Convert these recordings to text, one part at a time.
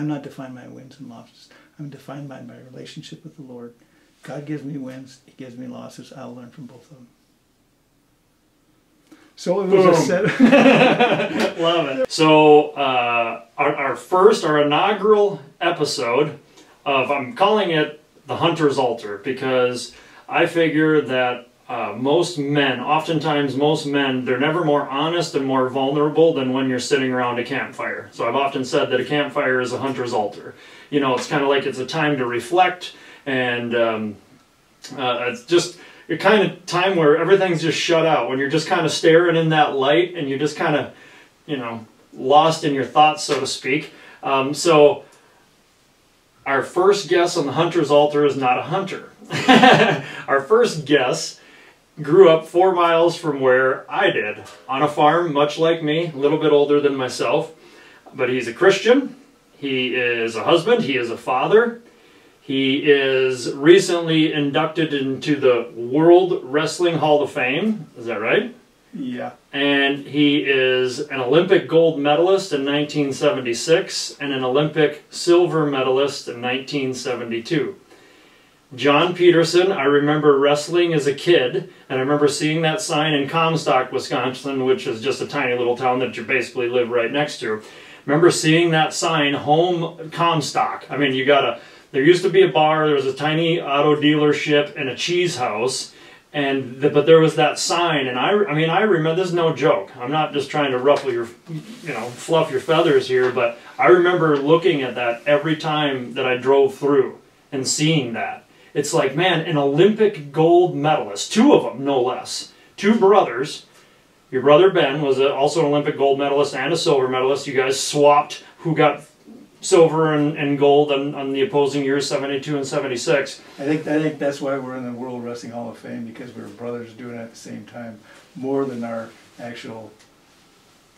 I'm not defined by wins and losses. I'm defined by my relationship with the Lord. God gives me wins, He gives me losses. I'll learn from both of them. So it was Boom. a set. Love it. So uh, our, our first, our inaugural episode of I'm calling it the Hunter's Altar because I figure that uh, most men, oftentimes most men, they're never more honest and more vulnerable than when you're sitting around a campfire. So I've often said that a campfire is a hunter's altar. You know, it's kind of like it's a time to reflect and um, uh, it's just a kind of time where everything's just shut out when you're just kind of staring in that light and you're just kind of you know lost in your thoughts so to speak um, so our first guess on the hunter's altar is not a hunter our first guess grew up four miles from where i did on a farm much like me a little bit older than myself but he's a christian he is a husband he is a father he is recently inducted into the World Wrestling Hall of Fame. Is that right? yeah. And he is an Olympic gold medalist in 1976 and an Olympic silver medalist in 1972. John Peterson, I remember wrestling as a kid, and I remember seeing that sign in Comstock, Wisconsin, which is just a tiny little town that you basically live right next to. Remember seeing that sign, home Comstock. I mean, you got a there used to be a bar, there was a tiny auto dealership and a cheese house, and the, but there was that sign, and I, I mean, I remember. This is no joke. I'm not just trying to ruffle your, you know, fluff your feathers here, but I remember looking at that every time that I drove through and seeing that. It's like, man, an Olympic gold medalist, two of them, no less, two brothers. Your brother Ben was a, also an Olympic gold medalist and a silver medalist. You guys swapped who got silver and, and gold on, on the opposing years, 72 and 76. I think I think that's why we're in the World Wrestling Hall of Fame because we were brothers doing it at the same time, more than our actual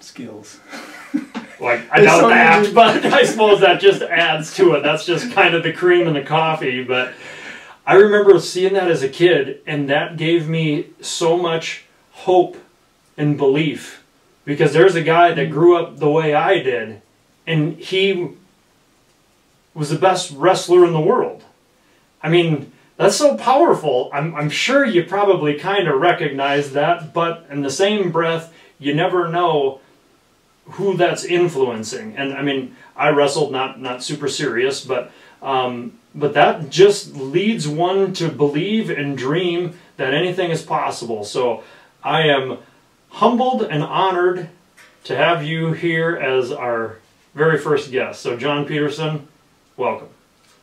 skills. Like, I doubt that, but I suppose that just adds to it. That's just kind of the cream in the coffee. But I remember seeing that as a kid, and that gave me so much hope and belief because there's a guy that grew up the way I did, and he was the best wrestler in the world. I mean, that's so powerful. I'm, I'm sure you probably kind of recognize that, but in the same breath, you never know who that's influencing. And I mean, I wrestled not not super serious, but um, but that just leads one to believe and dream that anything is possible. So I am humbled and honored to have you here as our very first guest. So John Peterson, welcome.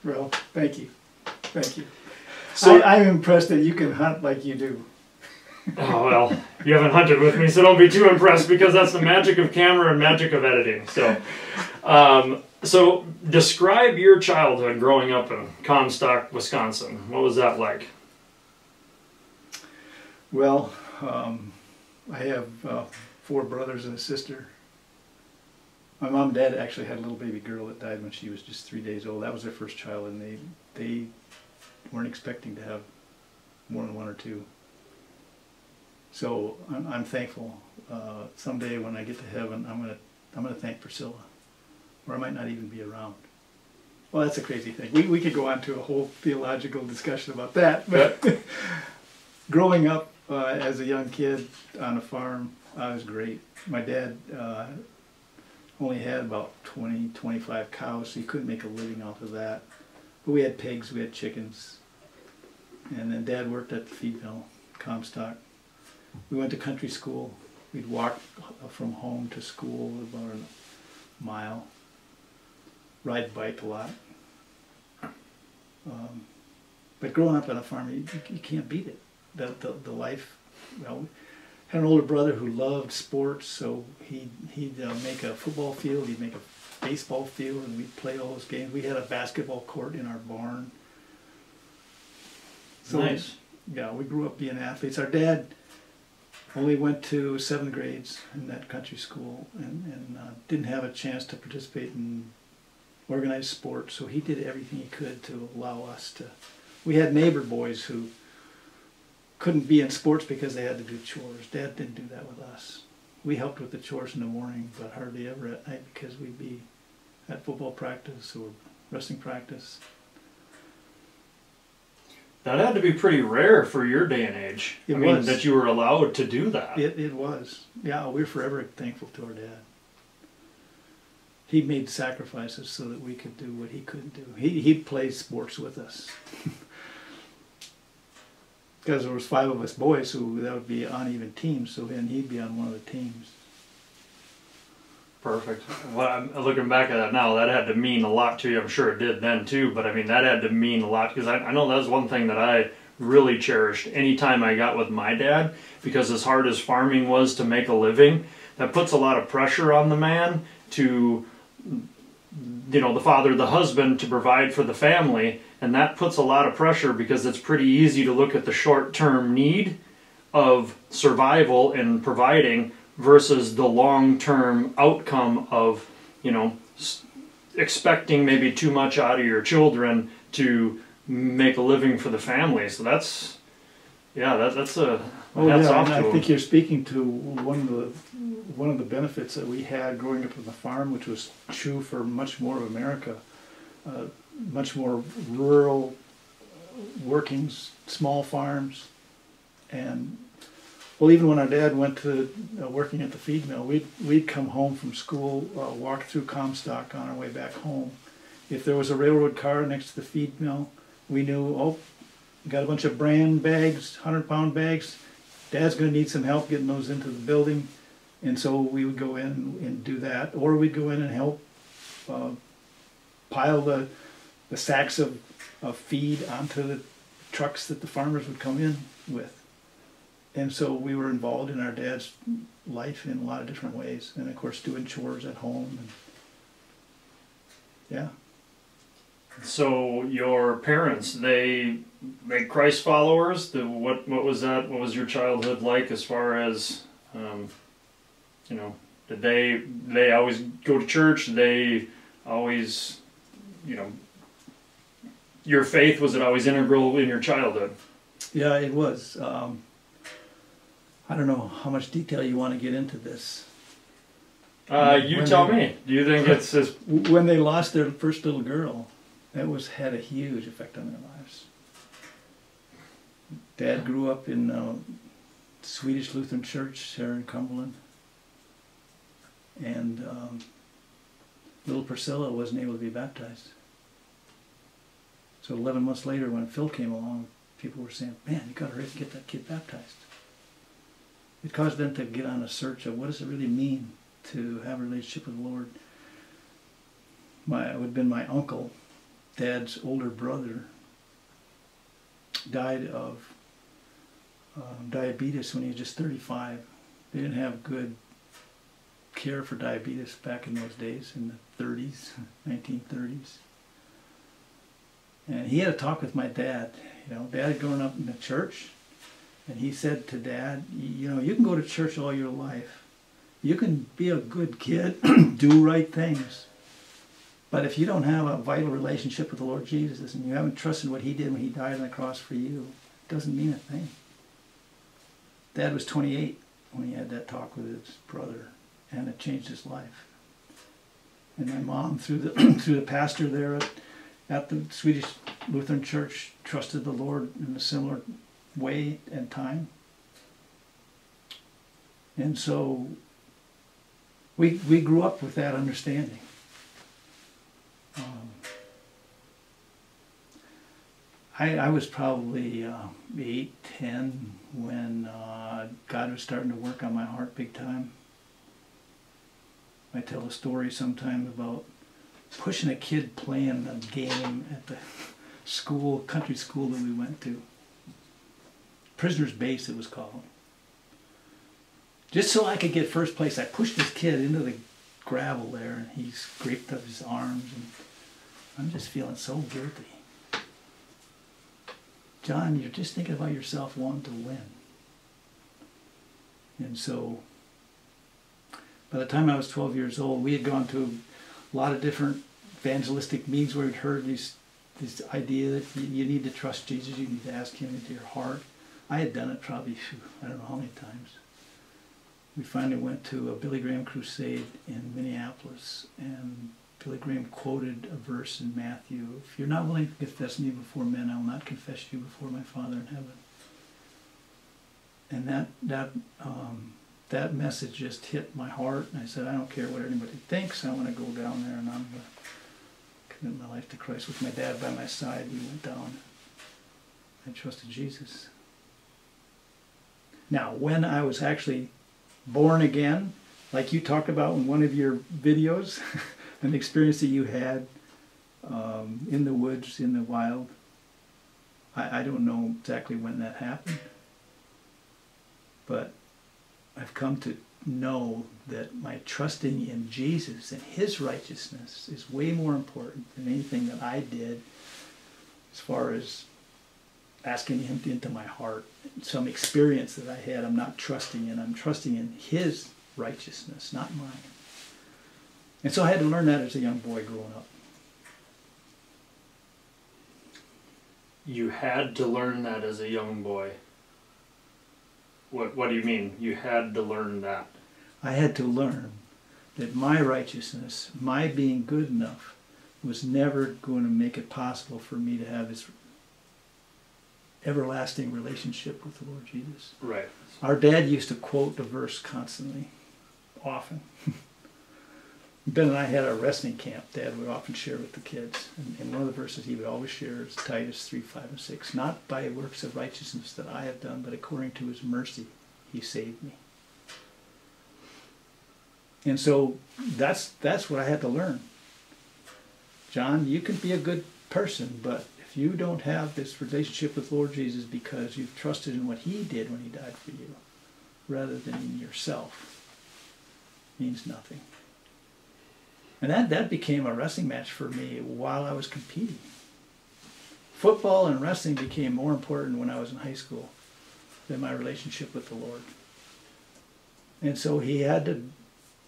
Well, thank you, thank you. So- I, I'm impressed that you can hunt like you do. Oh well, you haven't hunted with me, so don't be too impressed because that's the magic of camera and magic of editing. So, um, so describe your childhood growing up in Comstock, Wisconsin. What was that like? Well, um, I have uh, four brothers and a sister. My mom and dad actually had a little baby girl that died when she was just three days old. That was their first child, and they they weren't expecting to have more than one or two. So I'm, I'm thankful. Uh, someday when I get to heaven, I'm gonna I'm gonna thank Priscilla, or I might not even be around. Well, that's a crazy thing. We we could go on to a whole theological discussion about that, but growing up uh, as a young kid on a farm, I was great. My dad uh, only had about 20, 25 cows, so he couldn't make a living off of that. But we had pigs, we had chickens. And then dad worked at the feed mill, Comstock. We went to country school. We'd walk from home to school about a mile. Ride bike a lot. Um, but growing up on a farm, you, you can't beat it. The, the, the life, well, had an older brother who loved sports, so he'd, he'd uh, make a football field, he'd make a baseball field, and we'd play all those games. We had a basketball court in our barn. So, nice. Yeah, we grew up being athletes. Our dad only went to seventh grades in that country school and, and uh, didn't have a chance to participate in organized sports, so he did everything he could to allow us to. We had neighbor boys who couldn't be in sports because they had to do chores. Dad didn't do that with us. We helped with the chores in the morning, but hardly ever at night because we'd be at football practice or wrestling practice. That had to be pretty rare for your day and age. It I mean, was. that you were allowed to do that. It, it was. Yeah, we're forever thankful to our dad. He made sacrifices so that we could do what he couldn't do. He, he played sports with us. Because there was five of us boys, so that would be uneven teams, so then he'd be on one of the teams. Perfect. Well, I'm looking back at that now. That had to mean a lot to you. I'm sure it did then too. But I mean, that had to mean a lot because I, I know that was one thing that I really cherished anytime I got with my dad. Because as hard as farming was to make a living, that puts a lot of pressure on the man to, you know, the father, the husband to provide for the family, and that puts a lot of pressure because it's pretty easy to look at the short-term need of survival and providing versus the long-term outcome of you know expecting maybe too much out of your children to make a living for the family so that's yeah that, that's a Oh hats yeah, and I 'em. think you're speaking to one of the one of the benefits that we had growing up on the farm, which was true for much more of America, uh, much more rural workings, small farms, and well, even when our dad went to uh, working at the feed mill, we'd we'd come home from school, uh, walk through Comstock on our way back home. If there was a railroad car next to the feed mill, we knew oh, got a bunch of brand bags, hundred pound bags Dad's gonna need some help getting those into the building, and so we would go in and do that, or we'd go in and help uh, pile the, the sacks of, of feed onto the trucks that the farmers would come in with. And so we were involved in our dad's life in a lot of different ways, and of course doing chores at home. And, yeah, so your parents they they christ followers the, what what was that what was your childhood like as far as um, you know did they they always go to church Did they always you know your faith was it always integral in your childhood yeah, it was. Um, I don't know how much detail you want to get into this. uh, you When tell they- me do you think it's as when they lost their first little girl, that was had a huge effect on their lives. Dad grew up in uh, Swedish Lutheran Church here in Cumberland, and um, little Priscilla wasn't able to be baptized. So 11 months later, when Phil came along, people were saying, "Man, you got to hurry up and get that kid baptized." It caused them to get on a search of what does it really mean to have a relationship with the Lord my would have been my uncle, dad's older brother, died of um, diabetes when he was just 35. They didn't have good care for diabetes back in those days, in the 30s, 1930s. And he had a talk with my dad. You know, dad had grown up in the church, and he said to dad, "You know, you can go to church all your life. You can be a good kid, do right things." But if you don't have a vital relationship with the Lord Jesus and you haven't trusted what He did when He died on the cross for you, it doesn't mean a thing. Dad was 28 when he had that talk with his brother, and it changed his life. And my mom, through the through the pastor there at, at the Swedish Lutheran Church, trusted the Lord in a similar way and time. And so we we grew up with that understanding. Um, I, I was probably uh, eight, ten when uh, God was starting to work on my heart big time. I tell a story sometime about pushing a kid playing a game at the school, country school that we went to. Prisoner's Base, it was called. Just so I could get first place, I pushed this kid into the gravel there, and he scraped up his arms, and I'm just feeling so guilty. John, you're just thinking about yourself wanting to win. And so, by the time I was 12 years old, we had gone to a lot of different evangelistic meetings where we'd heard these, this idea that you, you need to trust Jesus, you need to ask Him into your heart. I had done it probably, I don't know how many times. We finally went to a Billy Graham crusade in Minneapolis, and Billy Graham quoted a verse in Matthew If you're not willing to confess me before men, I will not confess you before my Father in heaven. And that, that, um, that message just hit my heart, and I said, I don't care what anybody thinks, I want to go down there and I'm going to commit my life to Christ. With my dad by my side, we went down. I trusted Jesus. Now, when I was actually born again, like you talked about in one of your videos, an experience that you had um, in the woods, in the wild. I, I don't know exactly when that happened, but I've come to know that my trusting in Jesus and His righteousness is way more important than anything that I did as far as asking Him into my heart. Some experience that I had, I'm not trusting in. I'm trusting in His righteousness, not mine. And so I had to learn that as a young boy growing up. You had to learn that as a young boy. What What do you mean? You had to learn that. I had to learn that my righteousness, my being good enough, was never going to make it possible for me to have this everlasting relationship with the Lord Jesus. Right. Our dad used to quote a verse constantly, often. Ben and I had our wrestling camp. Dad would often share with the kids, and, and one of the verses he would always share is Titus three, five, and six. Not by works of righteousness that I have done, but according to His mercy, He saved me. And so that's that's what I had to learn. John, you can be a good person, but if you don't have this relationship with Lord Jesus because you've trusted in what He did when He died for you, rather than in yourself, means nothing. And that, that became a wrestling match for me while I was competing. Football and wrestling became more important when I was in high school than my relationship with the Lord. And so he had to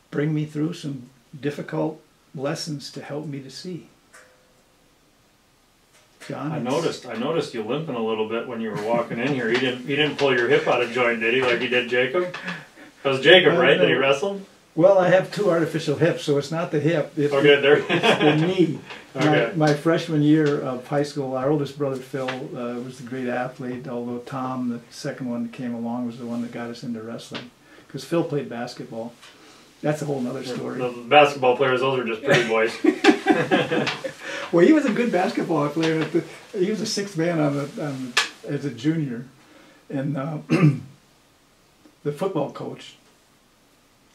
bring me through some difficult lessons to help me to see. John, I noticed. I noticed you limping a little bit when you were walking in here. You didn't. You didn't pull your hip out of joint, did he? Like you did Jacob. That was Jacob, right? That he wrestled. Well, I have two artificial hips, so it's not the hip. It's, Okay, there. it's the knee. Okay. My, my freshman year of high school, our oldest brother Phil uh, was the great athlete, although Tom, the second one that came along, was the one that got us into wrestling. Because Phil played basketball. That's a whole other story. The basketball players, those are just pretty boys. Well, he was a good basketball player. At the, he was a sixth man on the, on the, as a junior, and uh, the football coach.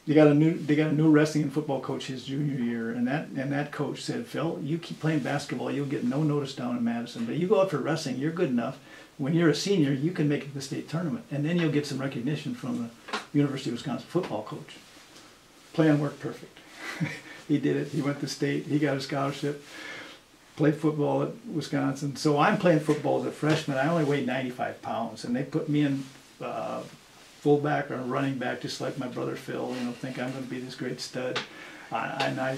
They got a new they got a new wrestling and football coach his junior year, and that and that coach said, Phil, you keep playing basketball, you'll get no notice down in Madison, but you go out for wrestling, you're good enough. When you're a senior, you can make it to the state tournament, and then you'll get some recognition from the University of Wisconsin football coach. Plan worked perfect. he did it. He went to state. He got a scholarship played football at Wisconsin. So I'm playing football as a freshman. I only weighed 95 pounds, and they put me in uh, fullback or running back, just like my brother Phil. You know, think I'm going to be this great stud. Uh, and I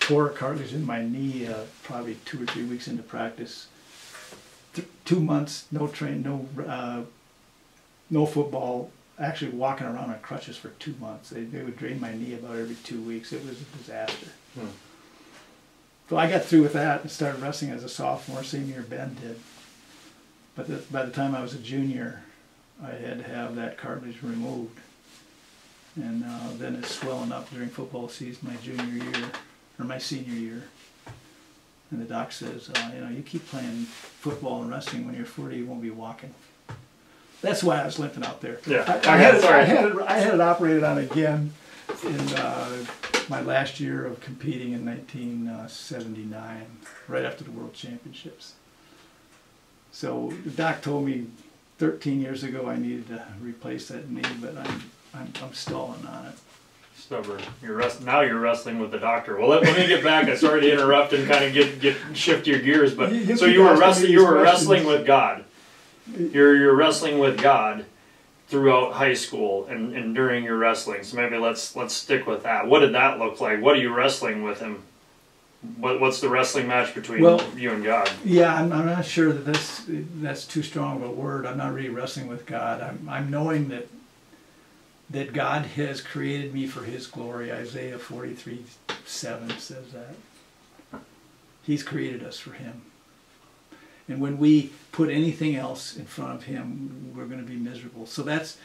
tore a cartilage in my knee uh, probably two or three weeks into practice. Th- two months, no train, no uh, no football. Actually, walking around on crutches for two months. They, they would drain my knee about every two weeks. It was a disaster. Hmm. So I got through with that and started wrestling as a sophomore. Same year Ben did. But the, by the time I was a junior, I had to have that cartilage removed. And uh, then it's swelling up during football season my junior year, or my senior year. And the doc says, uh, you know, you keep playing football and wrestling when you're 40, you won't be walking. That's why I was limping out there. Yeah. I, I, had, it. I, had it, I had it operated on again in uh, my last year of competing in 1979, right after the World Championships. So the doc told me 13 years ago I needed to replace that knee, but I'm, I'm, I'm stalling on it. Stubborn. You're rest- now you're wrestling with the doctor. Well, let, let me get back. I sorry to interrupt and kind of get get shift your gears, but You- you so you were wrestling. You were questions. wrestling with God. You're you're wrestling with God throughout high school and, and during your wrestling. So maybe let's let's stick with that. What did that look like? What are you wrestling with him? What what's the wrestling match between Well- you and God? Yeah, I'm, I'm not sure that that's, that's too strong of a word. I'm not really wrestling with God. I'm, I'm knowing that, that God has created me for His glory. Isaiah 43 7 says that. He's created us for Him. And when we put anything else in front of Him, we're going to be miserable. So that's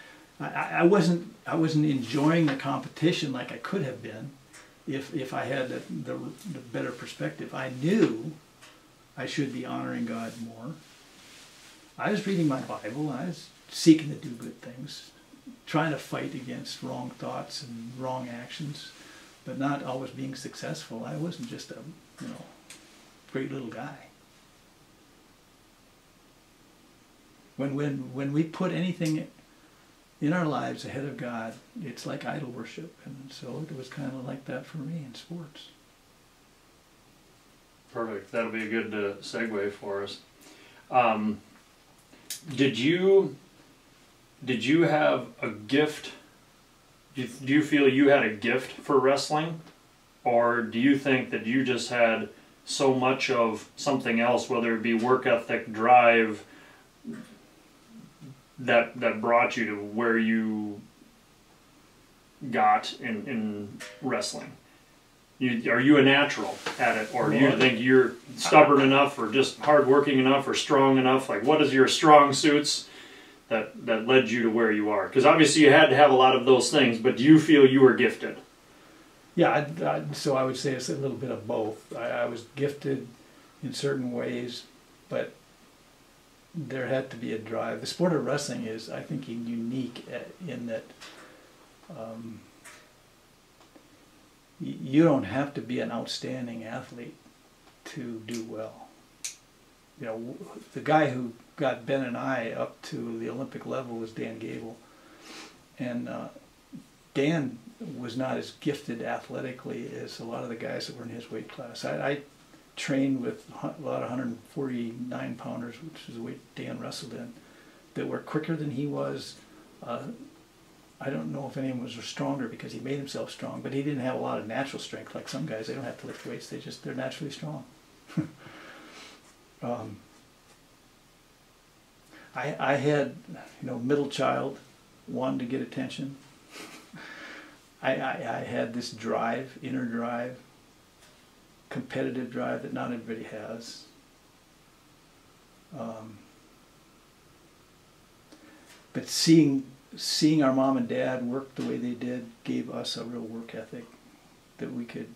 I, I wasn't I wasn't enjoying the competition like I could have been if if I had the, the, the better perspective. I knew I should be honoring God more. I was reading my Bible. I was seeking to do good things, trying to fight against wrong thoughts and wrong actions, but not always being successful. I wasn't just a you know great little guy. When when when we put anything in our lives ahead of God, it's like idol worship, and so it was kind of like that for me in sports. Perfect. That'll be a good uh, segue for us. Um, did you did you have a gift? Do you, do you feel you had a gift for wrestling, or do you think that you just had so much of something else, whether it be work ethic, drive, that that brought you to where you got in in wrestling? You, are you a natural at it, or do you think you're stubborn enough, or just hardworking enough, or strong enough? Like, what is your strong suits that that led you to where you are? Because obviously you had to have a lot of those things, but do you feel you were gifted? Yeah, I, I, so I would say it's a little bit of both. I, I was gifted in certain ways, but there had to be a drive. The sport of wrestling is, I think, unique in that. Um, you don't have to be an outstanding athlete to do well. You know, the guy who got Ben and I up to the Olympic level was Dan Gable. And uh, Dan was not as gifted athletically as a lot of the guys that were in his weight class. I, I trained with a lot of 149 pounders, which is the weight Dan wrestled in, that were quicker than he was, uh, I don't know if anyone was stronger because he made himself strong, but he didn't have a lot of natural strength like some guys. They don't have to lift weights; they just they're naturally strong. um, I I had you know middle child, one to get attention. I, I I had this drive, inner drive, competitive drive that not everybody has. Um, but seeing seeing our mom and dad work the way they did gave us a real work ethic that we could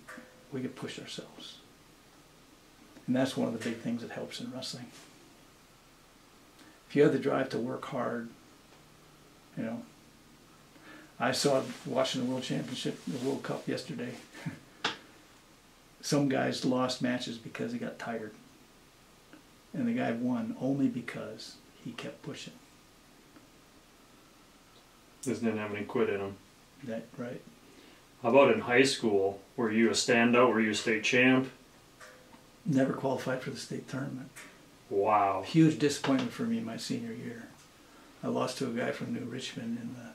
we could push ourselves. And that's one of the big things that helps in wrestling. If you have the drive to work hard, you know. I saw watching the World Championship, the World Cup yesterday. Some guys lost matches because he got tired. And the guy won only because he kept pushing. Just didn't have any quit in him. That right. How about in high school? Were you a standout? Were you a state champ? Never qualified for the state tournament. Wow. Huge disappointment for me my senior year. I lost to a guy from New Richmond in the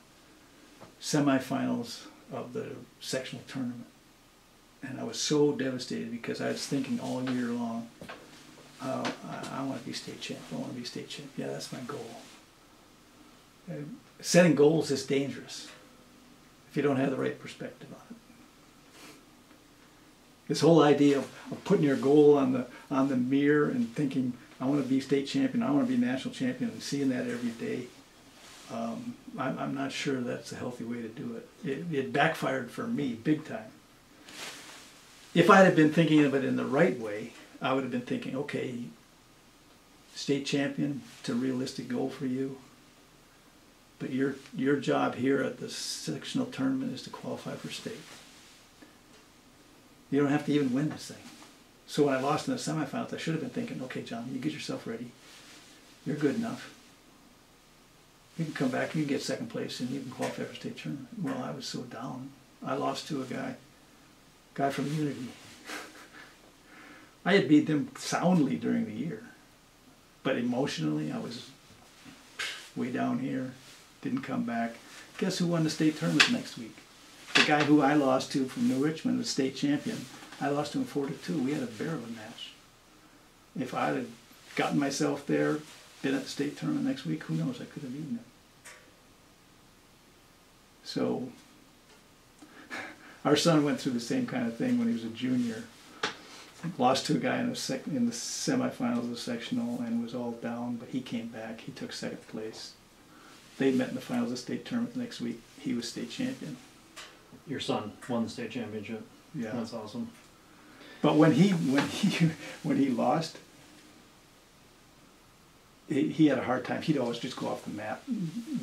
semifinals of the sectional tournament. And I was so devastated because I was thinking all year long, oh, I, I want to be state champ. I want to be state champ. Yeah, that's my goal setting goals is dangerous if you don't have the right perspective on it. This whole idea of, of putting your goal on the on the mirror and thinking, I want to be state champion, I want to be national champion, and seeing that every day, um, I'm, I'm not sure that's a healthy way to do it. it. It backfired for me big time. If I'd have been thinking of it in the right way, I would have been thinking, okay, state champion, it's a realistic goal for you but your, your job here at the sectional tournament is to qualify for state. You don't have to even win this thing. So when I lost in the semifinals, I should have been thinking, okay, John, you get yourself ready. You're good enough. You can come back, you can get second place, and you can qualify for state tournament. Well, I was so down. I lost to a guy, guy from Unity. I had beat them soundly during the year, but emotionally, I was way down here didn't come back. Guess who won the state tournament next week? The guy who I lost to from New Richmond was state champion. I lost to him four to two. We had a bear of a match. If I had gotten myself there, been at the state tournament next week, who knows? I could have beaten him. So our son went through the same kind of thing when he was a junior. lost to a guy in the sec- in the semifinals of the sectional and was all down, but he came back. He took second place. They met in the finals of the state tournament the next week. He was state champion. Your son won the state championship. Yeah. That's awesome. But when he when he when he lost, he, he had a hard time. He'd always just go off the map,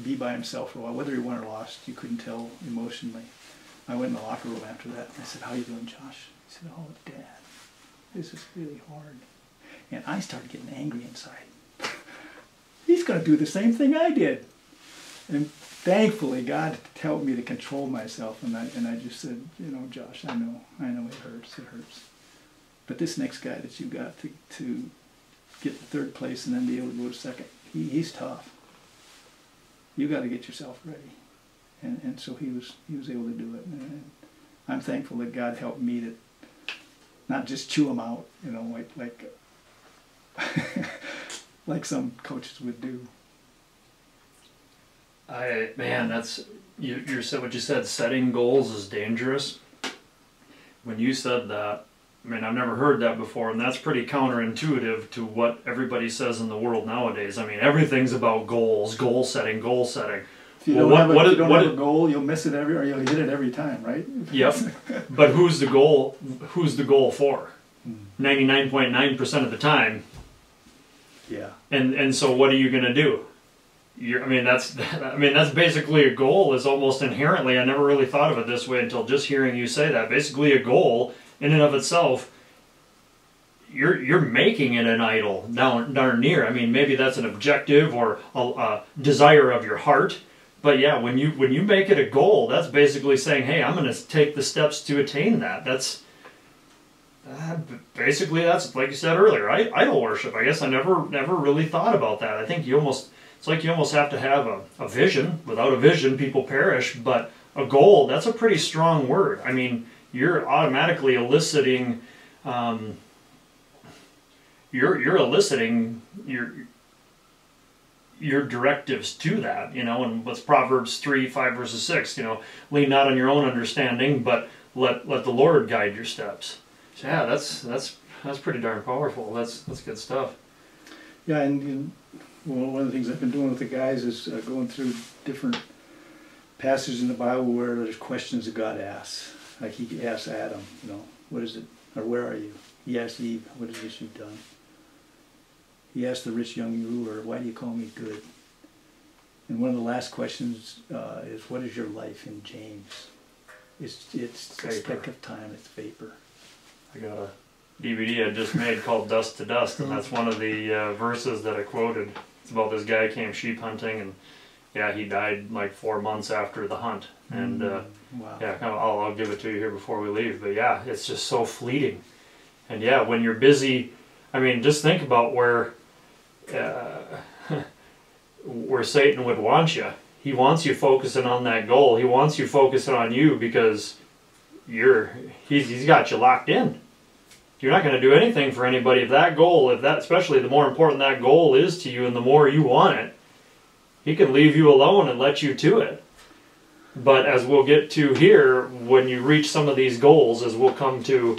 be by himself for a while. Whether he won or lost, you couldn't tell emotionally. I went in the locker room after that. And I said, "How you doing, Josh?" He said, "Oh, Dad, this is really hard." And I started getting angry inside. He's going to do the same thing I did. And thankfully, God helped me to control myself. And I and I just said, "You know, Josh, I know, I know it hurts. It hurts." But this next guy that you got to, to get to third place and then be able to go to second, he, he's tough. You got to get yourself ready. And, and so he was, he was able to do it. And I'm thankful that God helped me to not just chew him out, you know, like, like, like some coaches would do. I man, that's you. You said what you said. Setting goals is dangerous. When you said that, I mean, I've never heard that before, and that's pretty counterintuitive to what everybody says in the world nowadays. I mean, everything's about goals, goal setting, goal setting. If you Well, don't, what- have, a, what you don't what have a goal, you'll miss it every, or you'll hit it every time, right? Yep. but who's the goal? Who's the goal for? Hmm. Ninety nine point nine percent of the time. Yeah. And and so what are you gonna do? You're, I mean that's I mean that's basically a goal is almost inherently. I never really thought of it this way until just hearing you say that. Basically, a goal in and of itself. You're you're making it an idol down darn near. I mean maybe that's an objective or a, a desire of your heart. But yeah, when you when you make it a goal, that's basically saying, "Hey, I'm going to take the steps to attain that." That's uh, basically that's like you said earlier, I, idol worship. I guess I never never really thought about that. I think you almost it's like you almost have to have a, a vision. Without a vision, people perish. But a goal, that's a pretty strong word. I mean, you're automatically eliciting. Um, you're you're eliciting your your directives to that, you know, and what's Proverbs three, five verses six, you know, lean not on your own understanding, but let let the Lord guide your steps. So, yeah, that's that's that's pretty darn powerful. That's that's good stuff. Yeah, and, one of the things I've been doing with the guys is uh, going through different passages in the Bible where there's questions that God asks. Like he asks Adam, you know, what is it, or where are you? He asked Eve, what is this you've done? He asked the rich young ruler, why do you call me good? And one of the last questions uh, is, what is your life in James? It's it's a speck of time. It's vapor. I got a DVD I just made called Dust to Dust, and that's one of the uh, verses that I quoted. It's about this guy came sheep hunting, and yeah, he died like four months after the hunt. And uh, wow. yeah, kind of, I'll, I'll give it to you here before we leave. But yeah, it's just so fleeting. And yeah, when you're busy, I mean, just think about where uh, where Satan would want you. He wants you focusing on that goal. He wants you focusing on you because you're he's, he's got you locked in. You're not going to do anything for anybody if that goal, if that especially the more important that goal is to you and the more you want it, he can leave you alone and let you to it. But as we'll get to here, when you reach some of these goals, as we'll come to,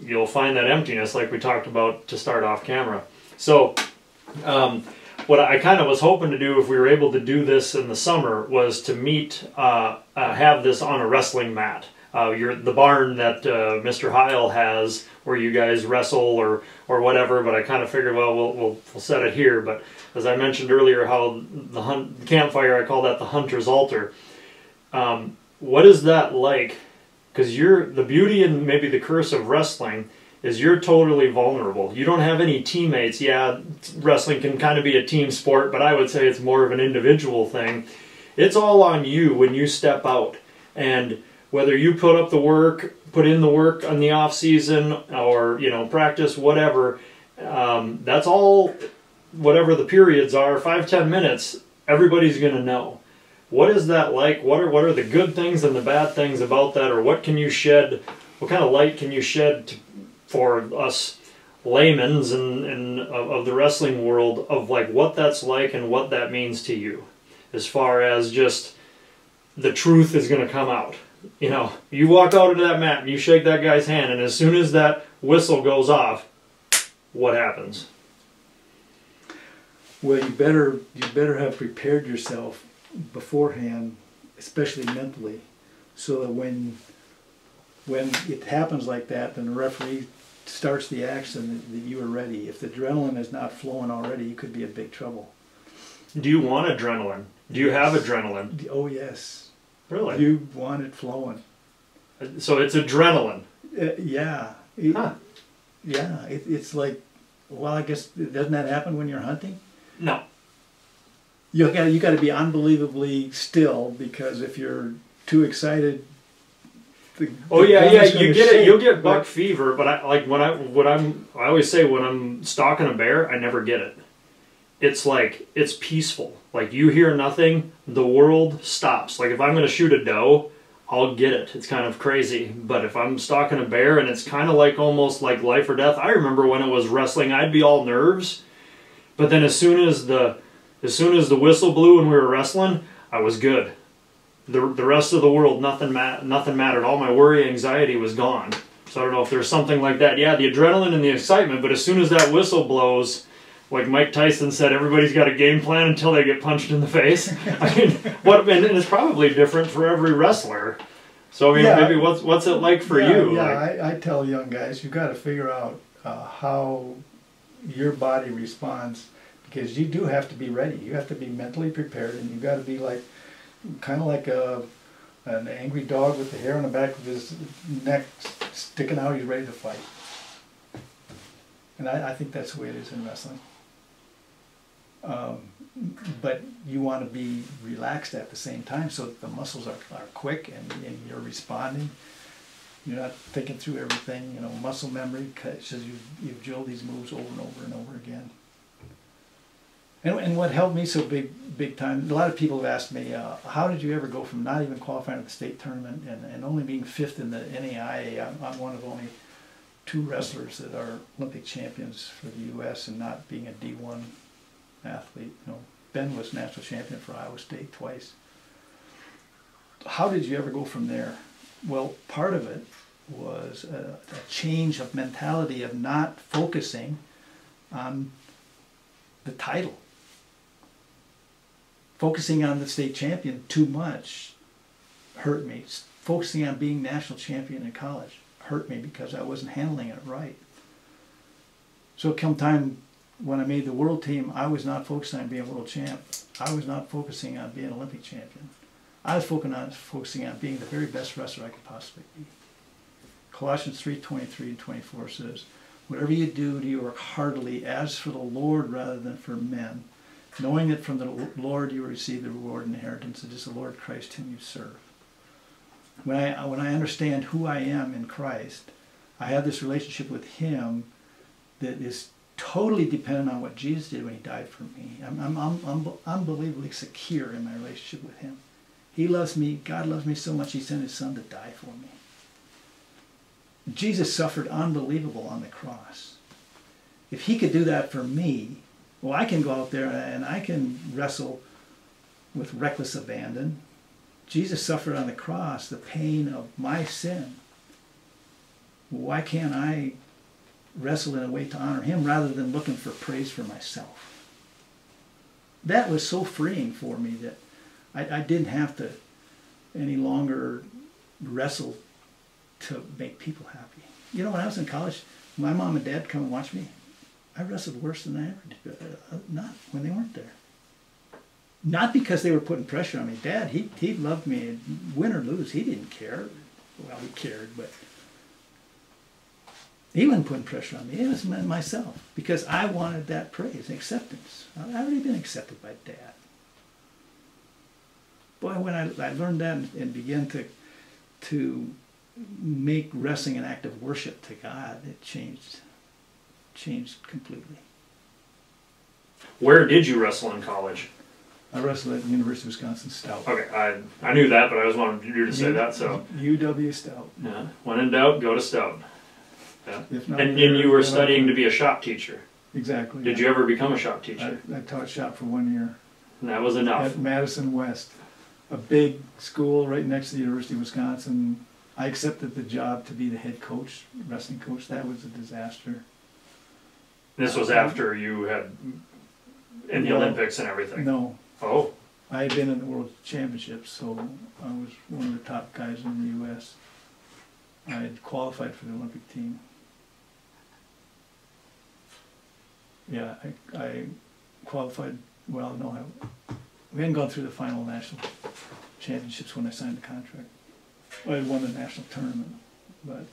you'll find that emptiness like we talked about to start off camera. So, um, what I kind of was hoping to do if we were able to do this in the summer was to meet, uh, uh, have this on a wrestling mat. Uh, your the barn that uh, Mr. Heil has, where you guys wrestle or or whatever. But I kind of figured, well, we'll we'll, set it here. But as I mentioned earlier, how the hunt, campfire, I call that the hunter's altar. Um, what is that like? Because you're the beauty and maybe the curse of wrestling is you're totally vulnerable. You don't have any teammates. Yeah, wrestling can kind of be a team sport, but I would say it's more of an individual thing. It's all on you when you step out. And whether you put up the work, put in the work on the off season, or you know practice, whatever, um, that's all. Whatever the periods are, five ten minutes, everybody's going to know. What is that like? What are what are the good things and the bad things about that, or what can you shed? What kind of light can you shed to, for us laymen's and, and of, the wrestling world of like what that's like and what that means to you, as far as just the truth is going to come out. You know, you walk out into that mat and you shake that guy's hand, and as soon as that whistle goes off, what happens? Well, you better you better have prepared yourself beforehand, especially mentally, so that when when it happens like that, then the referee starts the action that you are ready. If the adrenaline is not flowing already, you could be in big trouble. Do you want adrenaline? Do you have adrenaline? Oh yes, Really? you want it flowing. so it's adrenaline. Uh, yeah, It- Huh. yeah. It, it's like, well, I guess doesn't that happen when you're hunting? No. You got you got to be unbelievably still because if you're too excited. The, Oh yeah, yeah. You gonna get it. You'll get buck fever, but I like when I what I'm. I always say when I'm stalking a bear, I never get it. It's like it's peaceful. Like you hear nothing, the world stops. Like if I'm going to shoot a doe, I'll get it. It's kind of crazy. But if I'm stalking a bear and it's kind of like almost like life or death. I remember when it was wrestling, I'd be all nerves, but then as soon as the as soon as the whistle blew and we were wrestling, I was good. The, the rest of the world, nothing ma- nothing mattered. All my worry, anxiety was gone. So I don't know if there's something like that. Yeah, the adrenaline and the excitement, but as soon as that whistle blows, like Mike Tyson said, everybody's got a game plan until they get punched in the face. I mean, what? And it's probably different for every wrestler. So I mean, Yeah. maybe what's what's it like for yeah, you? Yeah, Like, I, I tell young guys, you've got to figure out uh, how your body responds because you do have to be ready. You have to be mentally prepared, and you've got to be like, kind of like a an angry dog with the hair on the back of his neck sticking out. He's ready to fight. And I, I think that's the way it is in wrestling. Um, but you want to be relaxed at the same time so that the muscles are, are quick and, and you're responding. You're not thinking through everything, you know, muscle memory, because you've, you've drilled these moves over and over and over again. And, and what helped me so big, big time, a lot of people have asked me, uh, how did you ever go from not even qualifying at the state tournament and, and only being fifth in the NAIA? I'm, I'm one of only two wrestlers that are Olympic champions for the U.S. and not being a D1 athlete. You know, Ben was national champion for Iowa State twice. How did you ever go from there? Well, part of it was a, a change of mentality of not focusing on the title. Focusing on the state champion too much hurt me. Focusing on being national champion in college hurt me because I wasn't handling it right. So come time when I made the world team, I was not focusing on being world champ. I was not focusing on being Olympic champion. I was focusing on focusing on being the very best wrestler I could possibly be. Colossians 3, 23 and 24 says, Whatever you do, do you work heartily as for the Lord rather than for men, knowing that from the Lord you receive the reward and inheritance. It is the Lord Christ whom you serve. When I, when I understand who I am in Christ, I have this relationship with Him that is totally dependent on what Jesus did when He died for me. I'm, I'm, I'm, I'm unbelievably secure in my relationship with Him. He loves me. God loves me so much He sent His Son to die for me. Jesus suffered unbelievable on the cross. If He could do that for me, well, I can go out there and I can wrestle with reckless abandon. Jesus suffered on the cross the pain of my sin. Why can't I wrestle in a way to honor him rather than looking for praise for myself? That was so freeing for me that I, I didn't have to any longer wrestle to make people happy. You know, when I was in college, my mom and dad come and watch me. I wrestled worse than I ever did. Uh, not when they weren't there. Not because they were putting pressure on me. Dad, he, he loved me, win or lose, he didn't care. Well, he cared, but he wasn't putting pressure on me. It was myself because I wanted that praise and acceptance. I'd already been accepted by Dad. Boy, when I, I learned that and, and began to to make wrestling an act of worship to God, it changed changed completely. Where did you wrestle in college? I wrestled at the University of Wisconsin Stout. Okay, I I knew that, but I just wanted you to say that. So UW Stout. yeah, when in doubt, go to Stout. Yeah. If not And, and you were studying to be a shop teacher. Exactly. Did you ever become a shop teacher? I, I taught shop for one year And that was enough. at Madison West, a big school right next to the University of Wisconsin. I accepted the job to be the head coach, wrestling coach. That was a disaster. This was after you had in the No. Olympics and everything. No, Oh, I had been in the world championships, so I was one of the top guys in the U.S. I had qualified for the Olympic team. Yeah, I, I qualified. Well, no, I, we hadn't gone through the final national championships when I signed the contract. I had won the national tournament, but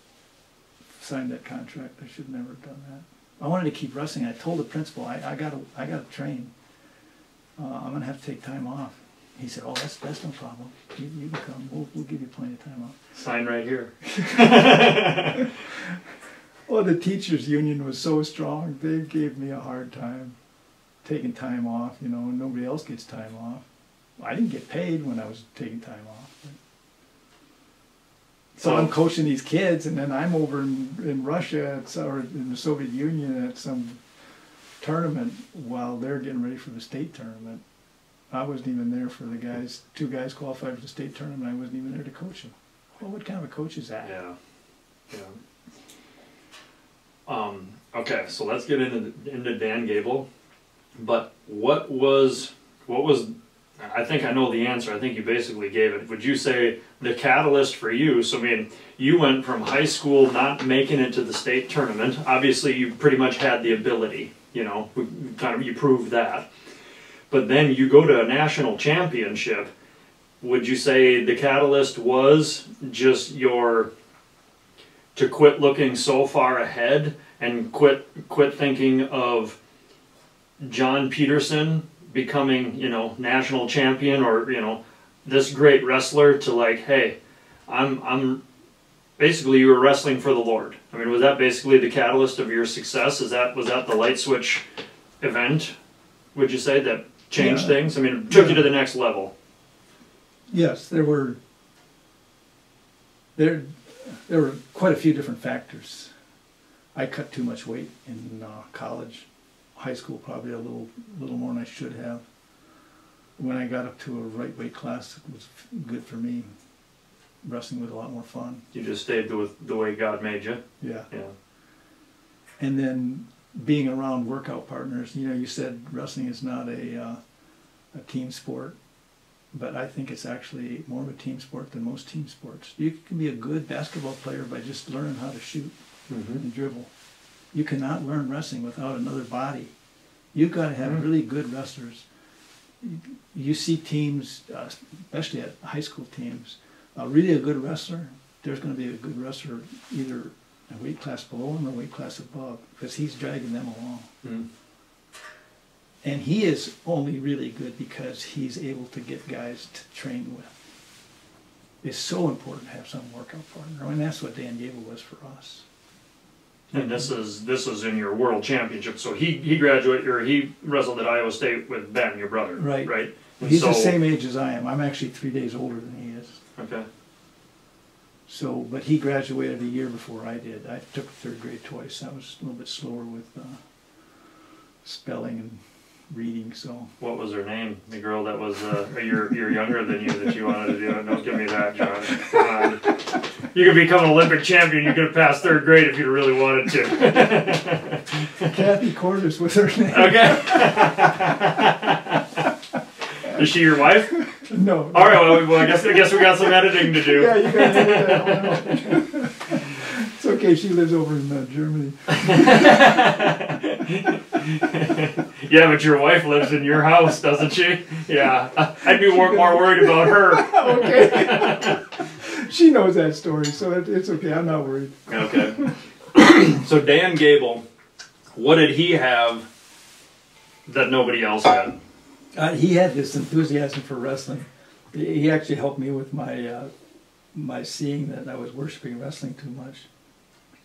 signed that contract. I should never have done that. I wanted to keep wrestling. I told the principal, I, I gotta, I gotta train. Uh, I'm gonna have to take time off. He said, oh, that's, that's no problem. You, you can come. We'll, we'll give you plenty of time off. sign right here. Well, the teachers' union was so strong, they gave me a hard time taking time off, you know, nobody else gets time off. I didn't get paid when I was taking time off. but- So I'm coaching these kids and then I'm over in, in Russia at, or in the Soviet Union at some tournament while they're getting ready for the state tournament. I wasn't even there for the guys, two guys qualified for the state tournament, I wasn't even there to coach them. Well, what kind of a coach is that? Yeah, yeah. Um, okay, so let's get into into Dan Gable. But what was what was? I think I know the answer. I think you basically gave it. Would you say the catalyst for you? So I mean, you went from high school not making it to the state tournament. Obviously, you pretty much had the ability. You know, kind of you proved that. But then you go to a national championship. Would you say the catalyst was just your to quit looking so far ahead and quit quit thinking of John Peterson becoming, you know, national champion or, you know, this great wrestler to like, hey, I'm I'm basically you were wrestling for the Lord. I mean, was that basically the catalyst of your success? Is that was that the light switch event? Would you say that changed Yeah. things? I mean, took you to the next level. Yes, there were there there were quite a few different factors. I cut too much weight in uh, college, high school probably a little little more than I should have. When I got up to a right weight class, it was good for me. Wrestling was a lot more fun. You just stayed with the way God made you. Yeah. Yeah. And then being around workout partners, you know, you said wrestling is not a uh, a team sport, but I think it's actually more of a team sport than most team sports. You can be a good basketball player by just learning how to shoot and dribble. You cannot learn wrestling without another body. You've got to have Mhm. really good wrestlers. You- see teams, uh, especially at high school teams, uh, really a good wrestler. There's going to be a good wrestler either a weight class below him or a weight class above because he's dragging them along. Mm. And he is only really good because he's able to get guys to train with. It's so important to have some workout partner. I mean, that's what Dan Gable was for us. And this is this is in your world championship. So he he graduated or he wrestled at Iowa State with Ben, your brother. Right. Right. And He's so, the same age as I am. I'm actually three days older than he is. Okay. So, but he graduated a year before I did. I took third grade twice. I was a little bit slower with uh, spelling and reading. So, What was her name? The girl that was uh, a year year younger than you that you wanted to do it. Don't give me that, John. Come on. You could become an Olympic champion. You could have passed third grade if you really wanted to. Kathy Cordis was her name. Okay. is she your wife? No. All right. Well, I guess I guess we got some editing to do. Yeah, you gotta edit that one out. It's okay, she lives over in uh, Germany. Yeah, but your wife lives in your house, doesn't she? Yeah, I'd be more, more worried about her. Okay. She knows that story, so it, it's okay, I'm not worried. Okay. so Dan Gable, what did he have that nobody else had? Uh, he had this enthusiasm for wrestling. He he actually helped me with my, uh, my seeing that I was worshiping wrestling too much.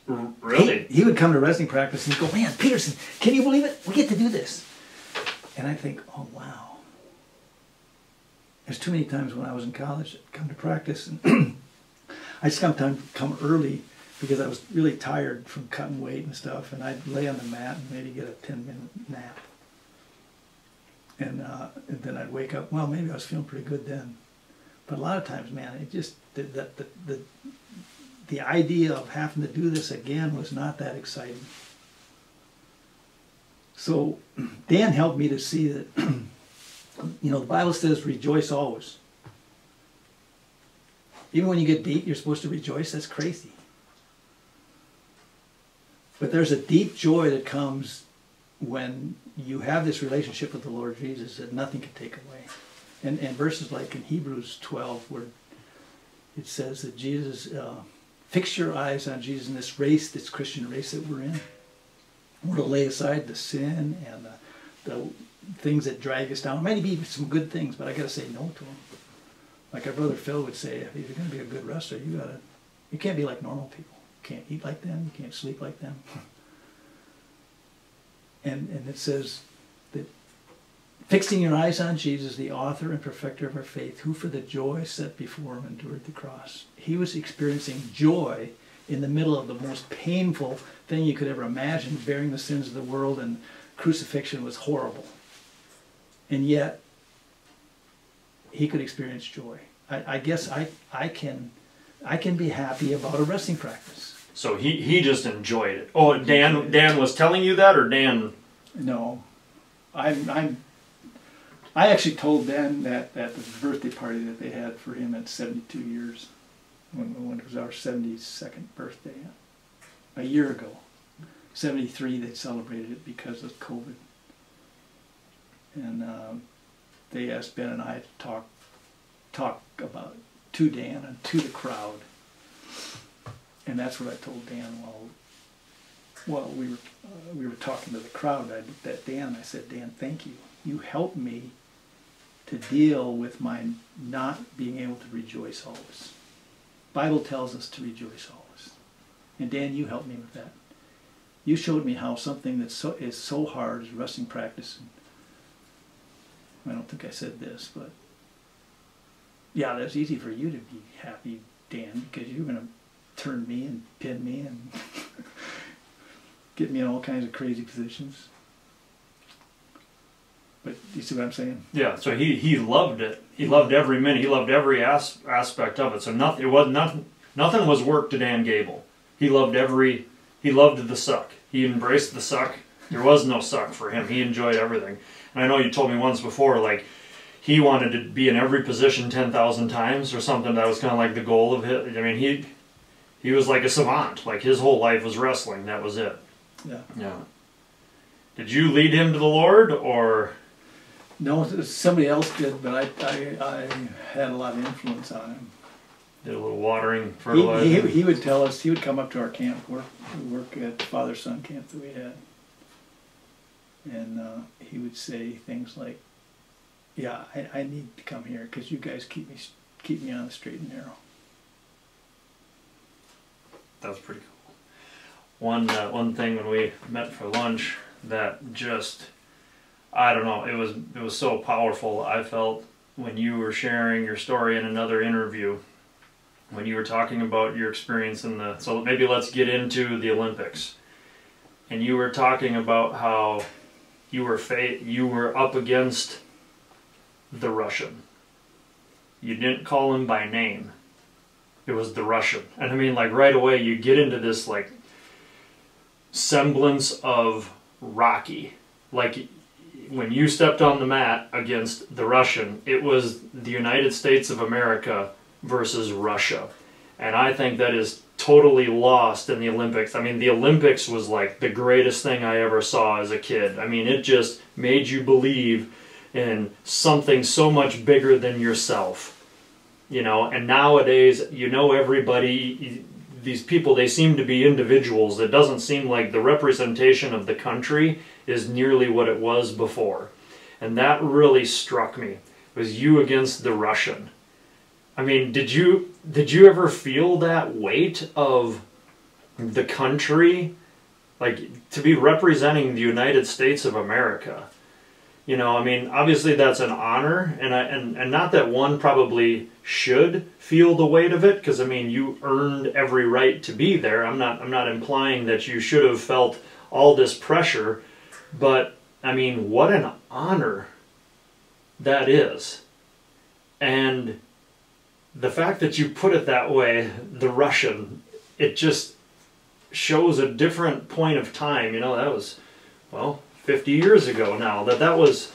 Really? He, he would come to wrestling practice and go, man, Peterson, can you believe it? We get to do this. And I think, oh, wow. There's too many times when I was in college, I'd come to practice and I sometimes come early because I was really tired from cutting weight and stuff, and I'd lay on the mat and maybe get a 10 minute nap. And, uh, and then I'd wake up, well, maybe I was feeling pretty good then. But a lot of times, man, it just the the the, the, the idea of having to do this again was not that exciting. So Dan helped me to see that you know the Bible says rejoice always. Even when you get beat, you're supposed to rejoice. That's crazy. But there's a deep joy that comes when you have this relationship with the Lord Jesus that nothing can take away. And, and verses like in Hebrews 12, where it says that Jesus, uh, fix your eyes on Jesus in this race, this Christian race that we're in. We're to lay aside the sin and the, the things that drag us down. It might be some good things, but I got to say no to them. Like our brother Phil would say, if you're going to be a good wrestler, you got to, you can't be like normal people. You can't eat like them. You can't sleep like them. and and it says fixing your eyes on Jesus, the author and perfecter of our faith, who for the joy set before him endured the cross. He was experiencing joy in the middle of the most painful thing you could ever imagine, bearing the sins of the world, and crucifixion was horrible. And yet, he could experience joy. I, I guess I, I can I can be happy about a wrestling practice. So he he just enjoyed it. Oh, Dan Dan was telling you that, or Dan? No, I'm I'm. I actually told Dan that at the birthday party that they had for him at 72 years, when, when it was our 72nd birthday, a year ago. 73 they celebrated it because of COVID, and um, they asked Ben and I to talk talk about to Dan and to the crowd and that's what I told Dan while while we were uh, we were talking to the crowd. I looked at Dan I said, Dan, thank you. You helped me to deal with my not being able to rejoice always. Bible tells us to rejoice always, and Dan, you helped me with that. You showed me how something that so, is so hard as wrestling practice. I don't think I said this, but yeah, that's easy for you to be happy, Dan, because you're going to turn me and pin me and get me in all kinds of crazy positions. But you see what I'm saying? Yeah. So he he loved it. He loved every minute. He loved every as, aspect of it. So nothing. It was nothing. Nothing was work to Dan Gable. He loved every. He loved the suck. He embraced the suck. There was no suck for him. He enjoyed everything. And I know you told me once before, like he wanted to be in every position ten thousand times or something. That was kind of like the goal of it. I mean, he he was like a savant. Like his whole life was wrestling. That was it. Yeah. Yeah. Did you lead him to the Lord, or? No, somebody else did, but I, I, I had a lot of influence on him. Did a little watering, He, fertilizer. he, he would tell us, he would come up to our camp, work, work at the father-son camp that we had. And uh, he would say things like, yeah, I, I need to come here because you guys keep me, keep me on the straight and narrow. that was pretty cool. One uh, one thing when we met for lunch that just I don't know it was it was so powerful. I felt when you were sharing your story in another interview when you were talking about your experience in the so maybe let's get into the Olympics. And you were talking about how you were fa- you were up against the Russian. You didn't call him by name it was the Russian. And I mean, like right away, you get into this like semblance of Rocky. Like when you stepped on the mat against the Russian, it was the United States of America versus Russia. And I think that is totally lost in the Olympics. I mean, the Olympics was like the greatest thing I ever saw as a kid. I mean, it just made you believe in something so much bigger than yourself you know and nowadays you know everybody these people they seem to be individuals. It doesn't seem like the representation of the country is nearly what it was before. And that really struck me. Was you against the russian. I mean did you did you ever feel that weight of the country? Like to be representing the united states of america you know i mean obviously that's an honor and I, and and not that one probably should feel the weight of it because i mean you earned every right to be there i'm not i'm not implying that you should have felt all this pressure but i mean what an honor that is and the fact that you put it that way, the Russian, it just shows a different point of time. You know, that was, well, 50 years ago now. That that was.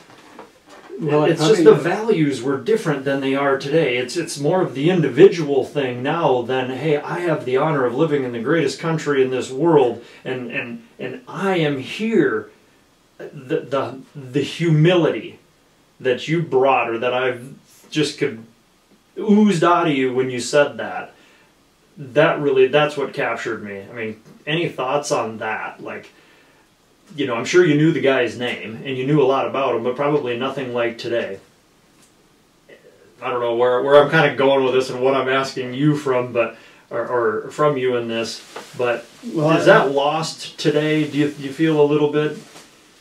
Well, it's just the values were different than they are today. It's it's more of the individual thing now than hey, I have the honor of living in the greatest country in this world, and and and I am here. The the the humility that you brought, or that I've just could oozed out of you when you said that. That really, that's what captured me. I mean, any thoughts on that? Like, you know, I'm sure you knew the guy's name and you knew a lot about him, but probably nothing like today. I don't know where, where I'm kind of going with this and what I'm asking you from, but or, or from you in this, but Well, is that lost today? Do you, do you feel a little bit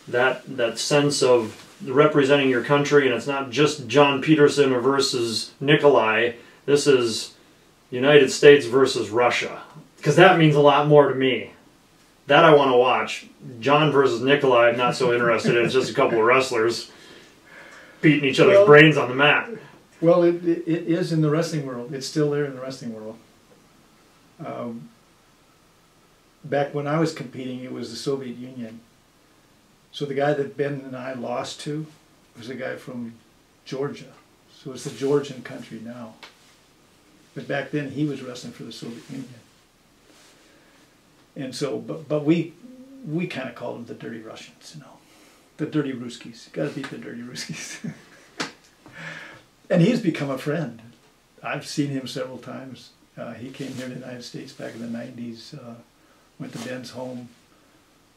that that sense of representing your country, and it's not just John Peterson versus Nikolai. This is United States versus Russia, because that means a lot more to me. That I want to watch. John versus Nikolai, I'm not so interested in. It's just a couple of wrestlers beating each other's Well- brains on the mat. Well, it, it it is in the wrestling world. It's still there in the wrestling world. Um, back when I was competing, it was the Soviet Union. So the guy that Ben and I lost to was a guy from Georgia. So it's the Georgian country now. But back then, he was wrestling for the Soviet Union. And so, but but we we kind of called them the dirty Russians, you know, the dirty Ruskies. Got to beat the dirty Ruskies. and he's become a friend. I've seen him several times. Uh, he came here to the United States back in the '90s. Uh, went to Ben's home,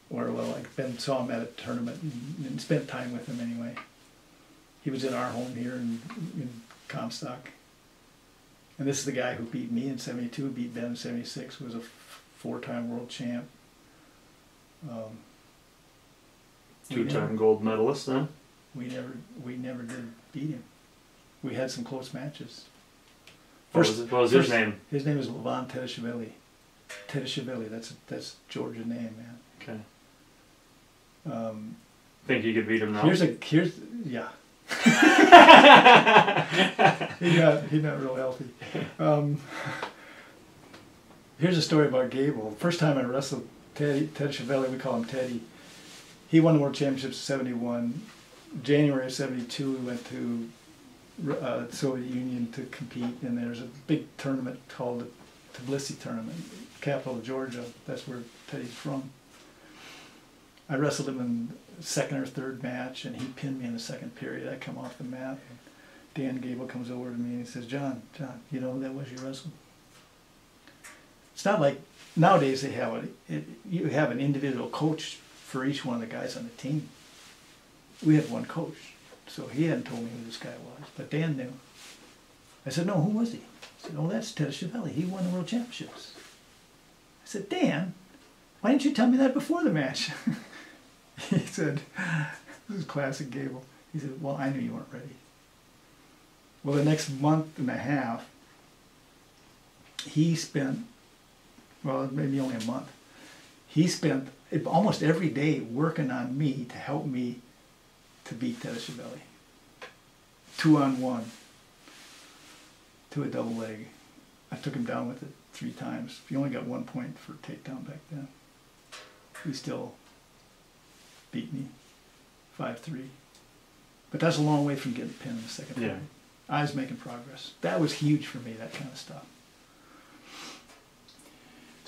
or well, like Ben saw him at a tournament and, and spent time with him anyway. He was in our home here in, in Comstock. And this is the guy who beat me in '72, beat Ben in '76, was a four-time world champ. Um, Two-time gold medalist, then. we never we never did beat him. We had some close matches. What First- was, what was his name? His name is Levan Tediashvili. Tediashvili, that's that's Georgia name, Okay. man. Um, Think you could beat him now? here's a here's yeah. he got he not real healthy. Um, here's a story about Gable. First time I wrestled Teddy Tediashvili, we call him Teddy. He won the world championships in '71. January of '72, we went to uh, Soviet Union to compete, and there's a big tournament called the Tbilisi tournament, capital of Georgia. That's where Teddy's from. I wrestled him in second or third match, and he pinned me in the second period. I come off the mat, and Dan Gable comes over to me and he says, "John, John, you know that was your wrestled?" It's not like nowadays they have a it, you have an individual coach for each one of the guys on the team. We had one coach, so he hadn't told me who this guy was, but Dan knew. I said, "No, who was he?" He said, "Oh, that's Tediashvili. He won the world championships." I said, "Dan, why didn't you tell me that before the match?" he said, "This is classic Gable." He said, "Well, I knew you weren't ready." Well, the next month and a half, he spent, well, maybe only a month, he spent almost every day working on me to help me to beat Tediashvili. Two on one to a double leg. I took him down with it three times. He only got one point for takedown back then. He still beat me 5-3. But that's a long way from getting pinned in the second Yeah. fight. I was making progress. That was huge for me, that kind of stuff.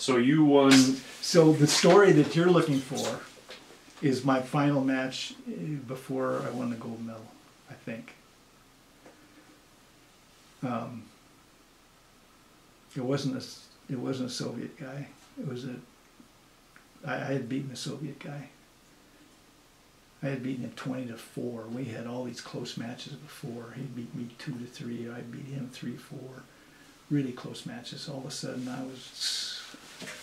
So you won. So the story that you're looking for is my final match eh, before I won the gold medal, I think. Um, it wasn't a it wasn't a Soviet guy. It was a I, I had beaten a Soviet guy. I had beaten him twenty to four. We had all these close matches before. He beat me two to three. I beat him three four. Really close matches. All of a sudden, I was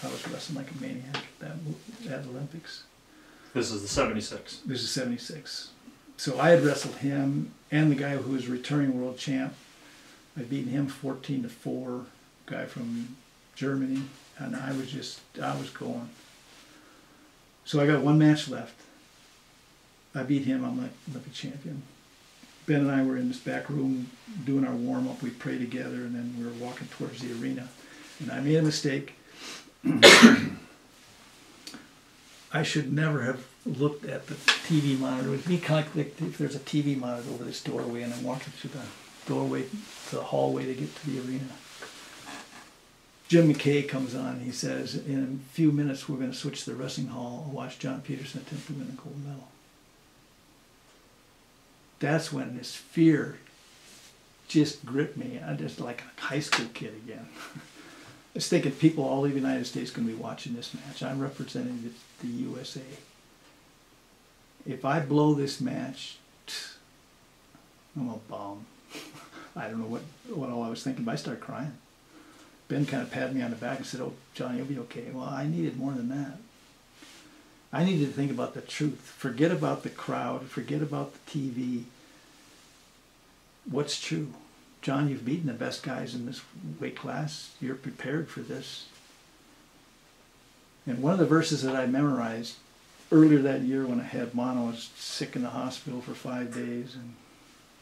I was wrestling like a maniac at that at Olympics. This is the 76. This is '76. So I had wrestled him and the guy who was returning world champ. I'd beaten him 14 to four. Guy from Germany, and I was just I was going. So I got one match left. I beat him. I'm like Olympic champion. Ben and I were in this back room doing our warm up. We pray together, and then we were walking towards the arena. And I made a mistake. I should never have looked at the TV monitor. It would be kind of like if there's a TV monitor over this doorway, and I'm walking through the doorway to the hallway to get to the arena. Jim McKay comes on. He says, "In a few minutes, we're going to switch to the wrestling hall and watch John Peterson attempt to win a gold medal." That's when this fear just gripped me. I just like a high school kid again. I was thinking people all over the United States going to be watching this match. I'm representing the, the USA. If I blow this match, I'm a bomb. I don't know what, what all I was thinking, but I started crying. Ben kind of patted me on the back and said, "Oh, Johnny, you'll be okay." Well, I needed more than that. I needed to think about the truth. Forget about the crowd. Forget about the TV. What's true? John, you've beaten the best guys in this weight class. You're prepared for this. And one of the verses that I memorized earlier that year when I had mono, I was sick in the hospital for five days and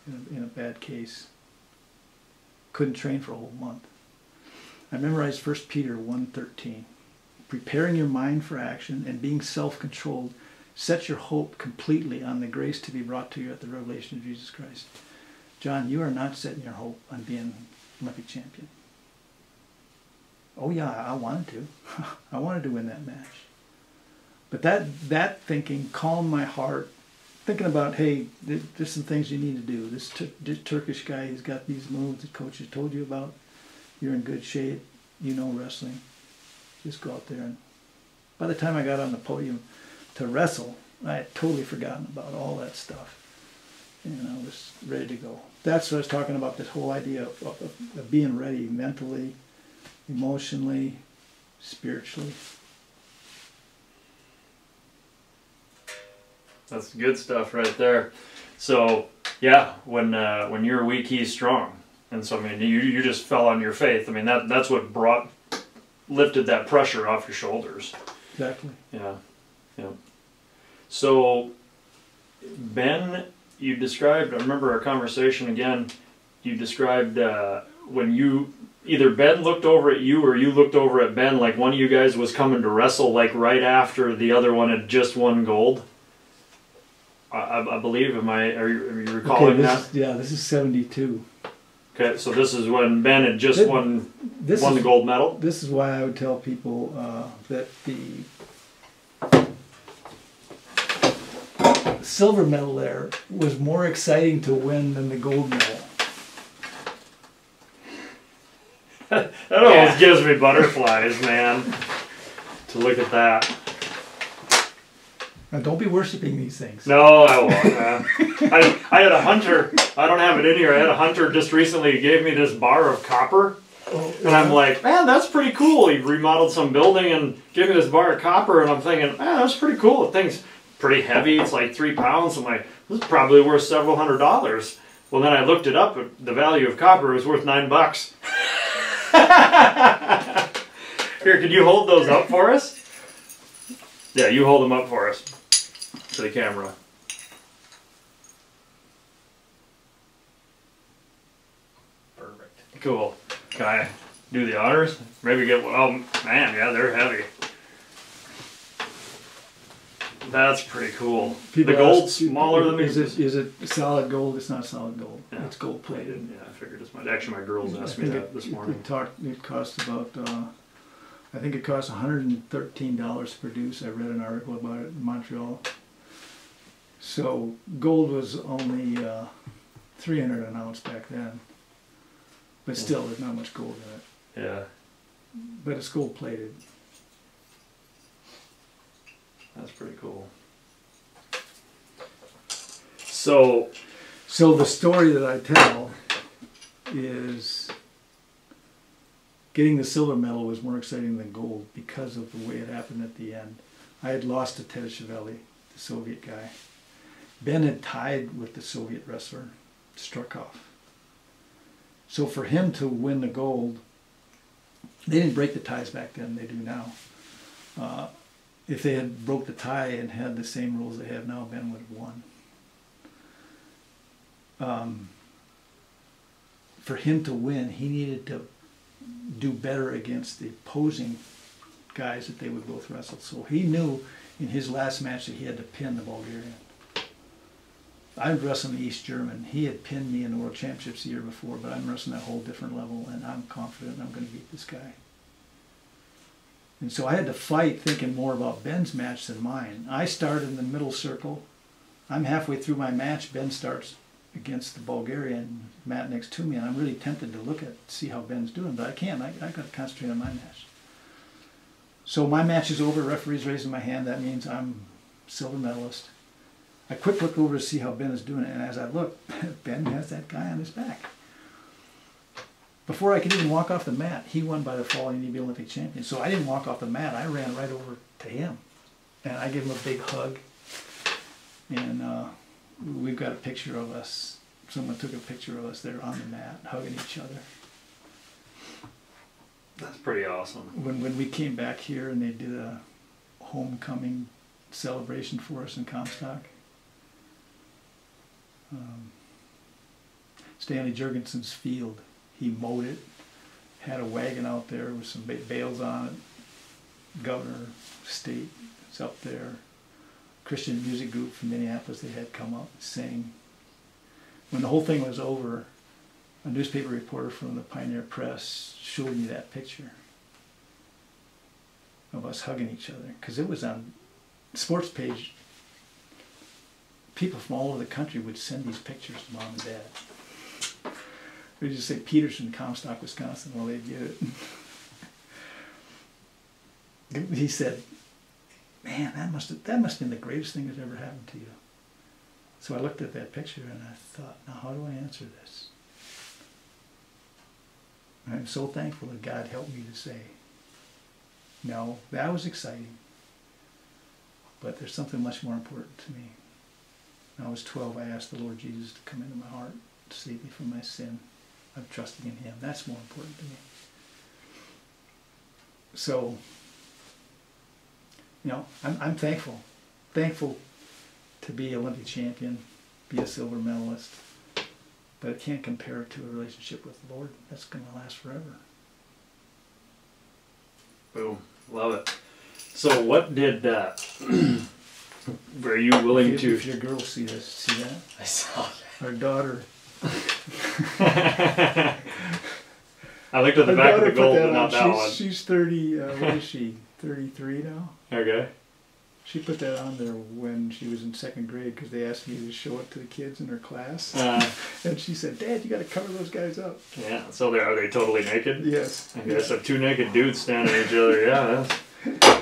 in a, in a bad case. Couldn't train for a whole month. I memorized 1 Peter 1.13. Preparing your mind for action and being self-controlled, set your hope completely on the grace to be brought to you at the revelation of Jesus Christ. John, you are not setting your hope on being Olympic champion. Oh yeah, I wanted to. I wanted to win that match. But that that thinking calmed my heart. Thinking about, hey, there's some things you need to do. This, this Turkish guy, he's got these moves the coach has told you about. You're in good shape. You know wrestling. Just go out there and. By the time I got on the podium to wrestle, I had totally forgotten about all that stuff and I was ready to go. That's what I was talking about, this whole idea of, of, of being ready mentally, emotionally, spiritually. That's good stuff right there. So yeah, when uh, when you're weak, he's strong, and so I mean, you you just fell on your faith. I mean that that's what brought lifted that pressure off your shoulders. Exactly. Yeah, yeah. So Ben you described, I remember our conversation again, you described uh, when you, either Ben looked over at you or you looked over at Ben, like one of you guys was coming to wrestle like right after the other one had just won gold. I, I believe, am I, are you, are you recalling okay, that? Is, yeah, this is 72. Okay, so this is when Ben had just this, won, this won is, the gold medal? This is why I would tell people uh, that the silver medal there was more exciting to win than the gold medal. that almost yeah. gives me butterflies, man, to look at that. Now don't be worshiping these things. No, I won't. Uh, I, I had a hunter, I don't have it in here, I had a hunter just recently gave me this bar of copper. Oh, and I'm like, man, that's pretty cool. He remodeled some building and gave me this bar of copper, and I'm thinking, man, that's pretty cool. The thing's pretty heavy. It's like three pounds. I'm like, this is probably worth several hundred dollars. Well, then I looked it up. The value of copper was worth nine bucks. Here, could you hold those up for us? Yeah, you hold them up for us to the camera. Perfect. Cool. Can I do the honors? Maybe get one. Oh, man, yeah, they're heavy. That's pretty cool. People the gold's ask, smaller than is it is it solid gold? It's not solid gold. Yeah. It's gold plated. Yeah, I figured as much. Actually, my girls asked me that it, this morning. It, talked, it cost about. Uh, I think it cost $113 to produce. I read an article about it in Montreal. So gold was only uh, 300 an ounce back then, but still, there's not much gold in it. Yeah. But it's gold plated. That's pretty cool. So, so the story that I tell is getting the silver medal was more exciting than gold because of the way it happened at the end. I had lost to Tediashvili, the Soviet guy. Ben had tied with the Soviet wrestler, Strakhov. So for him to win the gold, they didn't break the ties back then, they do now. Uh, if they had broke the tie and had the same rules they have now, Ben would have won. um, for him to win, he needed to do better against the opposing guys that they would both wrestle. So he knew in his last match that he had to pin the Bulgarian. I'm wrestling the East German. He had pinned me in the World Championships the year before, but I'm wrestling at a whole different level, and I'm confident I'm going to beat this guy. And so I had to fight thinking more about Ben's match than mine. I started in the middle circle. I'm halfway through my match. Ben starts against the Bulgarian, Matt next to me, and I'm really tempted to look at see how Ben's doing, but I can't. I, I got to concentrate on my match. So my match is over. Referee's raising my hand. That means I'm silver medalist. I quick look over to see how Ben is doing and as I look, Ben has that guy on his back. Before I could even walk off the mat, he won by the fall and he'd be Olympic champion. So I didn't walk off the mat. I ran right over to him, and I gave him a big hug. And uh, we've got a picture of us. Someone took a picture of us there on the mat, hugging each other. That's pretty awesome. When when we came back here and they did a homecoming celebration for us in Comstock, um, Stanley Jurgensen's field, he mowed it, had a wagon out there with some bales on it. Governor, state, is up there. Christian music group from Minneapolis, they had come up and sing. When the whole thing was over, a newspaper reporter from the Pioneer Press showed me that picture of us hugging each other because it was on sports page. People from all over the country would send these pictures to mom and dad. We'd just say Peterson, Comstock, Wisconsin. Well, they'd get it. he said, "Man, that must have, that must have been the greatest thing that's ever happened to you." So I looked at that picture and I thought, "Now, how do I answer this?" I'm so thankful that God helped me to say, no, that was exciting, but there's something much more important to me. When I was 12, I asked the Lord Jesus to come into my heart, to save me from my sin. I'm trusting in Him. That's more important to me. So, you know, I'm, I'm thankful. Thankful to be Olympic champion, be a silver medalist, but it can't compare to a relationship with the Lord. That's going to last forever. Boom. Love it. So, what did, uh, were you willing if, to? If your girls see this, see that? I saw Our daughter. I looked at the our back of the gold, but not on. that she's, one. She's 30, uh, what is she? 33 now? Okay. She put that on there when she was in second grade because they asked me to show it to the kids in her class. Uh, and she said, Dad, you got to cover those guys up. yeah. So, they are they totally naked? Yes. I guess if two naked dudes standing each other, yeah, that's,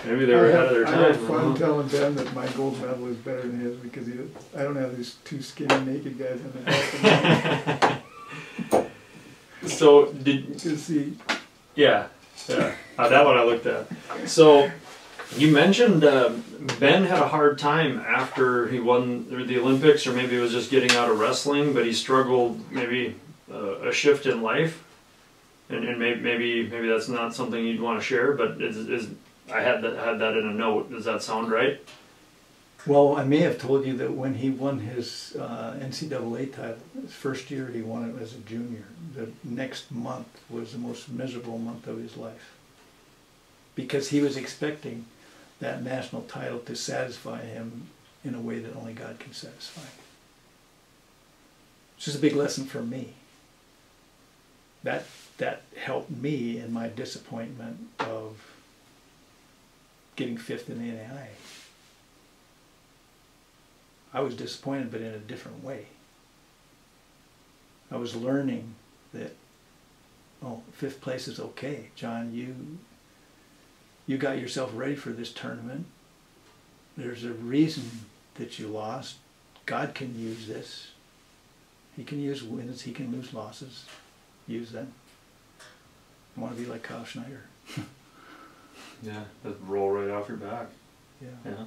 maybe they were ahead of their I time. have fun telling Ben that my gold medal is better than his because he, I don't have these two skinny naked guys on the back. So, did You see, Yeah, yeah. Uh, that one I looked at. So you mentioned uh, Ben had a hard time after he won the Olympics, or maybe it was just getting out of wrestling, but he struggled maybe uh, a shift in life, and, and maybe maybe maybe that's not something you'd want to share, but is, is I had that had that in a note. Does that sound right? Well, I may have told you that when he won his uh, NCAA title, his first year he won it as a junior. The next month was the most miserable month of his life because he was expecting that national title to satisfy him in a way that only God can satisfy. It's just a big lesson for me. That that helped me in my disappointment of getting fifth in the NAIA. I was disappointed, but in a different way. I was learning that, oh, fifth place is okay, John. You, you got yourself ready for this tournament. There's a reason that you lost. God can use this. He can use wins. He can lose losses. Use them. I want to be like Kyle Snyder. Yeah, that roll right off your back. Yeah. Yeah.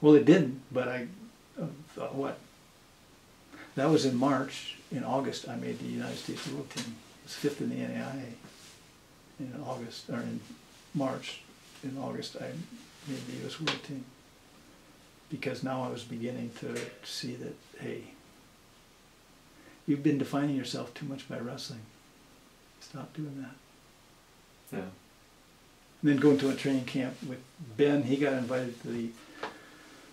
Well, it didn't, but I uh, thought, what? That was in March. In August, I made the United States World Team. It was fifth in the NAIA. In August, or in March, in August, I made the U.S. World Team. Because now I was beginning to see that, hey, you've been defining yourself too much by wrestling. Stop doing that. Yeah. And then going to a training camp with Ben, he got invited to the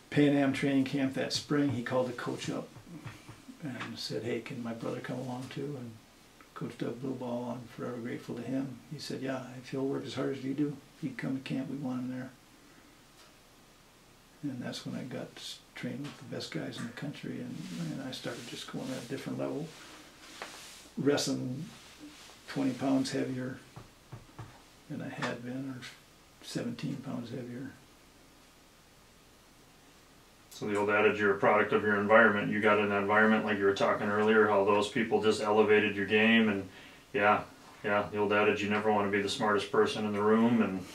Pan Am training camp that spring. He called the coach up and said, "Hey, can my brother come along too?" And Coach Doug Blubaugh, I'm forever grateful to him. He said, "Yeah, if he'll work as hard as you do, he'd come to camp. We want him there." And that's when I got trained with the best guys in the country, and, and I started just going at a different level, wrestling 20 pounds heavier than I had been, or 17 pounds heavier. So the old adage, you're a product of your environment. You got an environment like you were talking earlier, how those people just elevated your game, and yeah, yeah, the old adage, you never want to be the smartest person in the room, and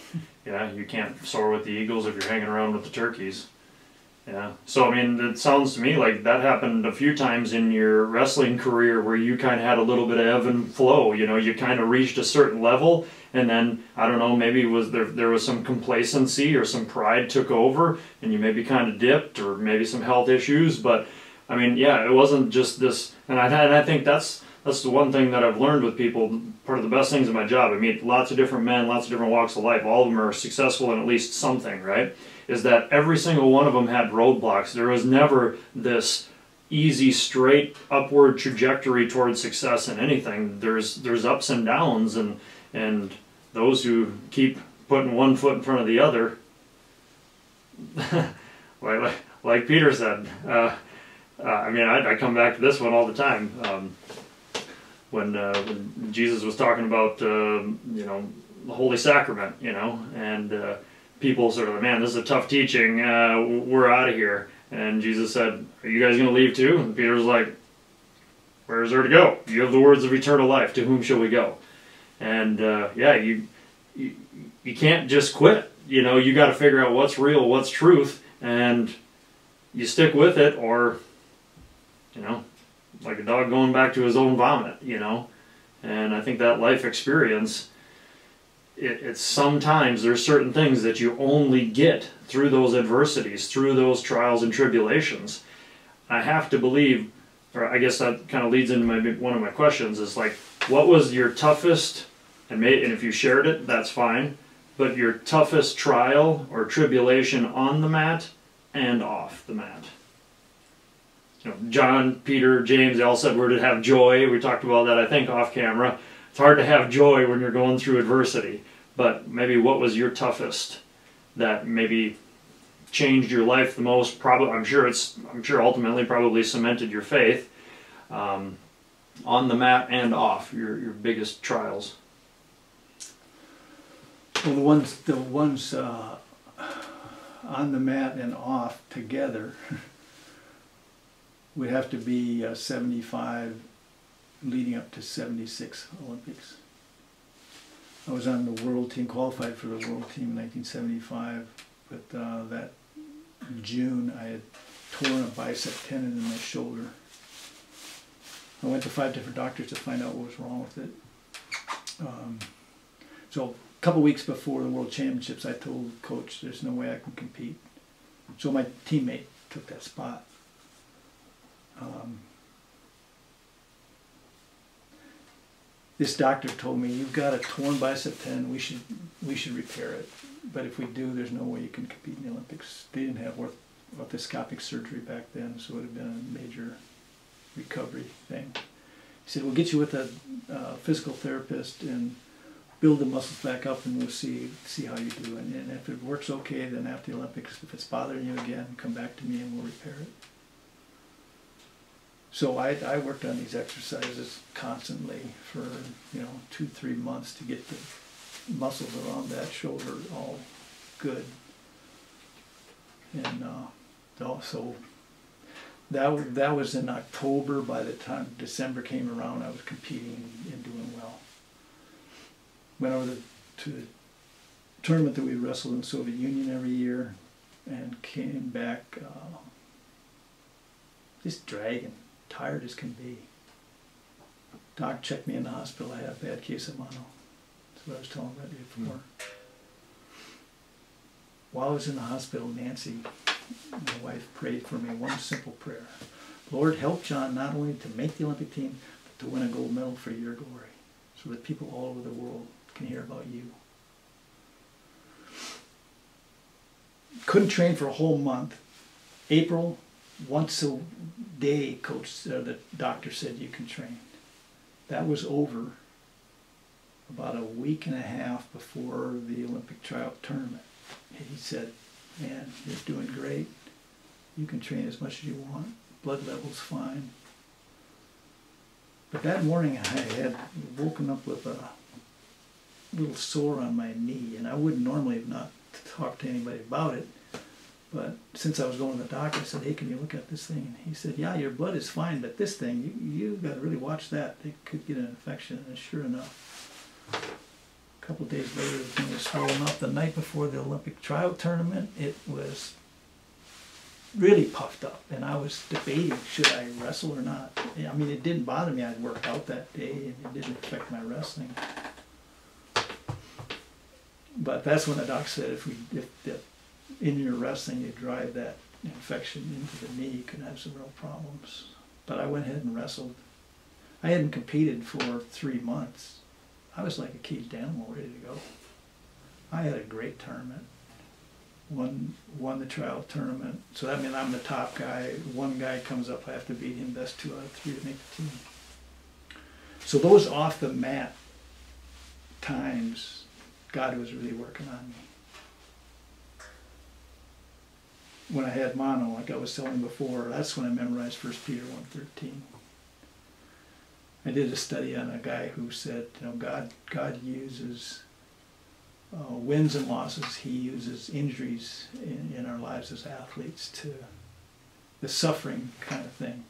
yeah, you can't soar with the eagles if you're hanging around with the turkeys. Yeah. So I mean, it sounds to me like that happened a few times in your wrestling career where you kind of had a little bit of ebb and flow. You know, you kind of reached a certain level, and then I don't know, maybe was there there was some complacency or some pride took over, and you maybe kind of dipped, or maybe some health issues. But I mean, yeah, it wasn't just this. And I and I think that's that's the one thing that I've learned with people. Part of the best things in my job. I meet lots of different men, lots of different walks of life. All of them are successful in at least something, right? Is that every single one of them had roadblocks. There was never this easy, straight upward trajectory towards success in anything. There's there's ups and downs, and and those who keep putting one foot in front of the other, like, like Peter said. Uh, uh, I mean, I, I come back to this one all the time. Um, when, uh, when Jesus was talking about um, you know the Holy Sacrament, you know, and uh, people sort of man, this is a tough teaching. Uh, we're out of here. And Jesus said, "Are you guys going to leave too?" And Peter was like, "Where is there to go? You have the words of eternal life. To whom shall we go?" And uh, yeah, you, you you can't just quit. You know, you got to figure out what's real, what's truth, and you stick with it, or you know, like a dog going back to his own vomit, you know. And I think that life experience, it, it's sometimes there's certain things that you only get through those adversities, through those trials and tribulations. I have to believe, or I guess that kind of leads into my one of my questions is like, what was your toughest, and, may, and if you shared it, that's fine, but your toughest trial or tribulation on the mat and off the mat? you know, John, Peter, James, they all said we're to have joy. We talked about that, I think, off camera. It's hard to have joy when you're going through adversity. But maybe what was your toughest that maybe changed your life the most? Probably, I'm sure it's. I'm sure ultimately probably cemented your faith um, on the mat and off. Your your biggest trials. Well, the ones the ones uh, on the mat and off together would have to be uh, 75 leading up to 76 Olympics. I was on the world team, qualified for the world team in 1975, but uh, that June I had torn a bicep tendon in my shoulder. I went to five different doctors to find out what was wrong with it. Um, so a couple weeks before the world championships, I told coach, "There's no way I can compete." So my teammate took that spot. Um, this doctor told me you've got a torn bicep tendon. We should we should repair it. But if we do, there's no way you can compete in the Olympics. They didn't have orth- orthoscopic surgery back then, so it would have been a major recovery thing. He said, "We'll get you with a uh, physical therapist and build the muscles back up, and we'll see see how you do. And, and if it works okay, then after the Olympics, if it's bothering you again, come back to me and we'll repair it." So I, I worked on these exercises constantly for, you know, two, three months to get the muscles around that shoulder all good. And uh, also, that, that was in October. By the time December came around, I was competing and doing well. Went over the, to the tournament that we wrestled in Soviet Union every year and came back uh, just dragging tired as can be. Doc checked me in the hospital. I had a bad case of mono. What I was telling Red before. While I was in the hospital, Nancy my wife prayed for me one simple prayer. Lord, help John not only to make the Olympic team, but to win a gold medal for your glory, so that people all over the world can hear about you. Couldn't train for a whole month. April, once a day, coach, uh, the doctor said you can train. That was over about a week and a half before the Olympic tryout tournament. He said, man, you're doing great. You can train as much as you want. Blood level's fine. But that morning I had woken up with a little sore on my knee, and I wouldn't normally have not talked to anybody about it. But since I was going to the doctor, I said, "Hey, can you look at this thing?" And he said, "Yeah, your blood is fine, but this thing, you you got to really watch that. It could get an infection." And sure enough, a couple days later, the thing was swollen up. The night before the Olympic tryout tournament, it was really puffed up, and I was debating should I wrestle or not. I mean, it didn't bother me. I'd worked out that day, and it didn't affect my wrestling. But that's when the doc said if we if, if in your wrestling you drive that infection into the knee, you can have some real problems. But I went ahead and wrestled. I hadn't competed for three months. I was like a caged animal ready to go. I had a great tournament. Won won the trial tournament. So that means I'm the top guy. One guy comes up, I have to beat him best two out of three to make the team. So those off the mat times, God was really working on me. when I had mono, like I was telling before, that's when I memorized First Peter 1.13. I did a study on a guy who said, you know, God, God uses uh, wins and losses. He uses injuries in, in our lives as athletes to the suffering kind of thing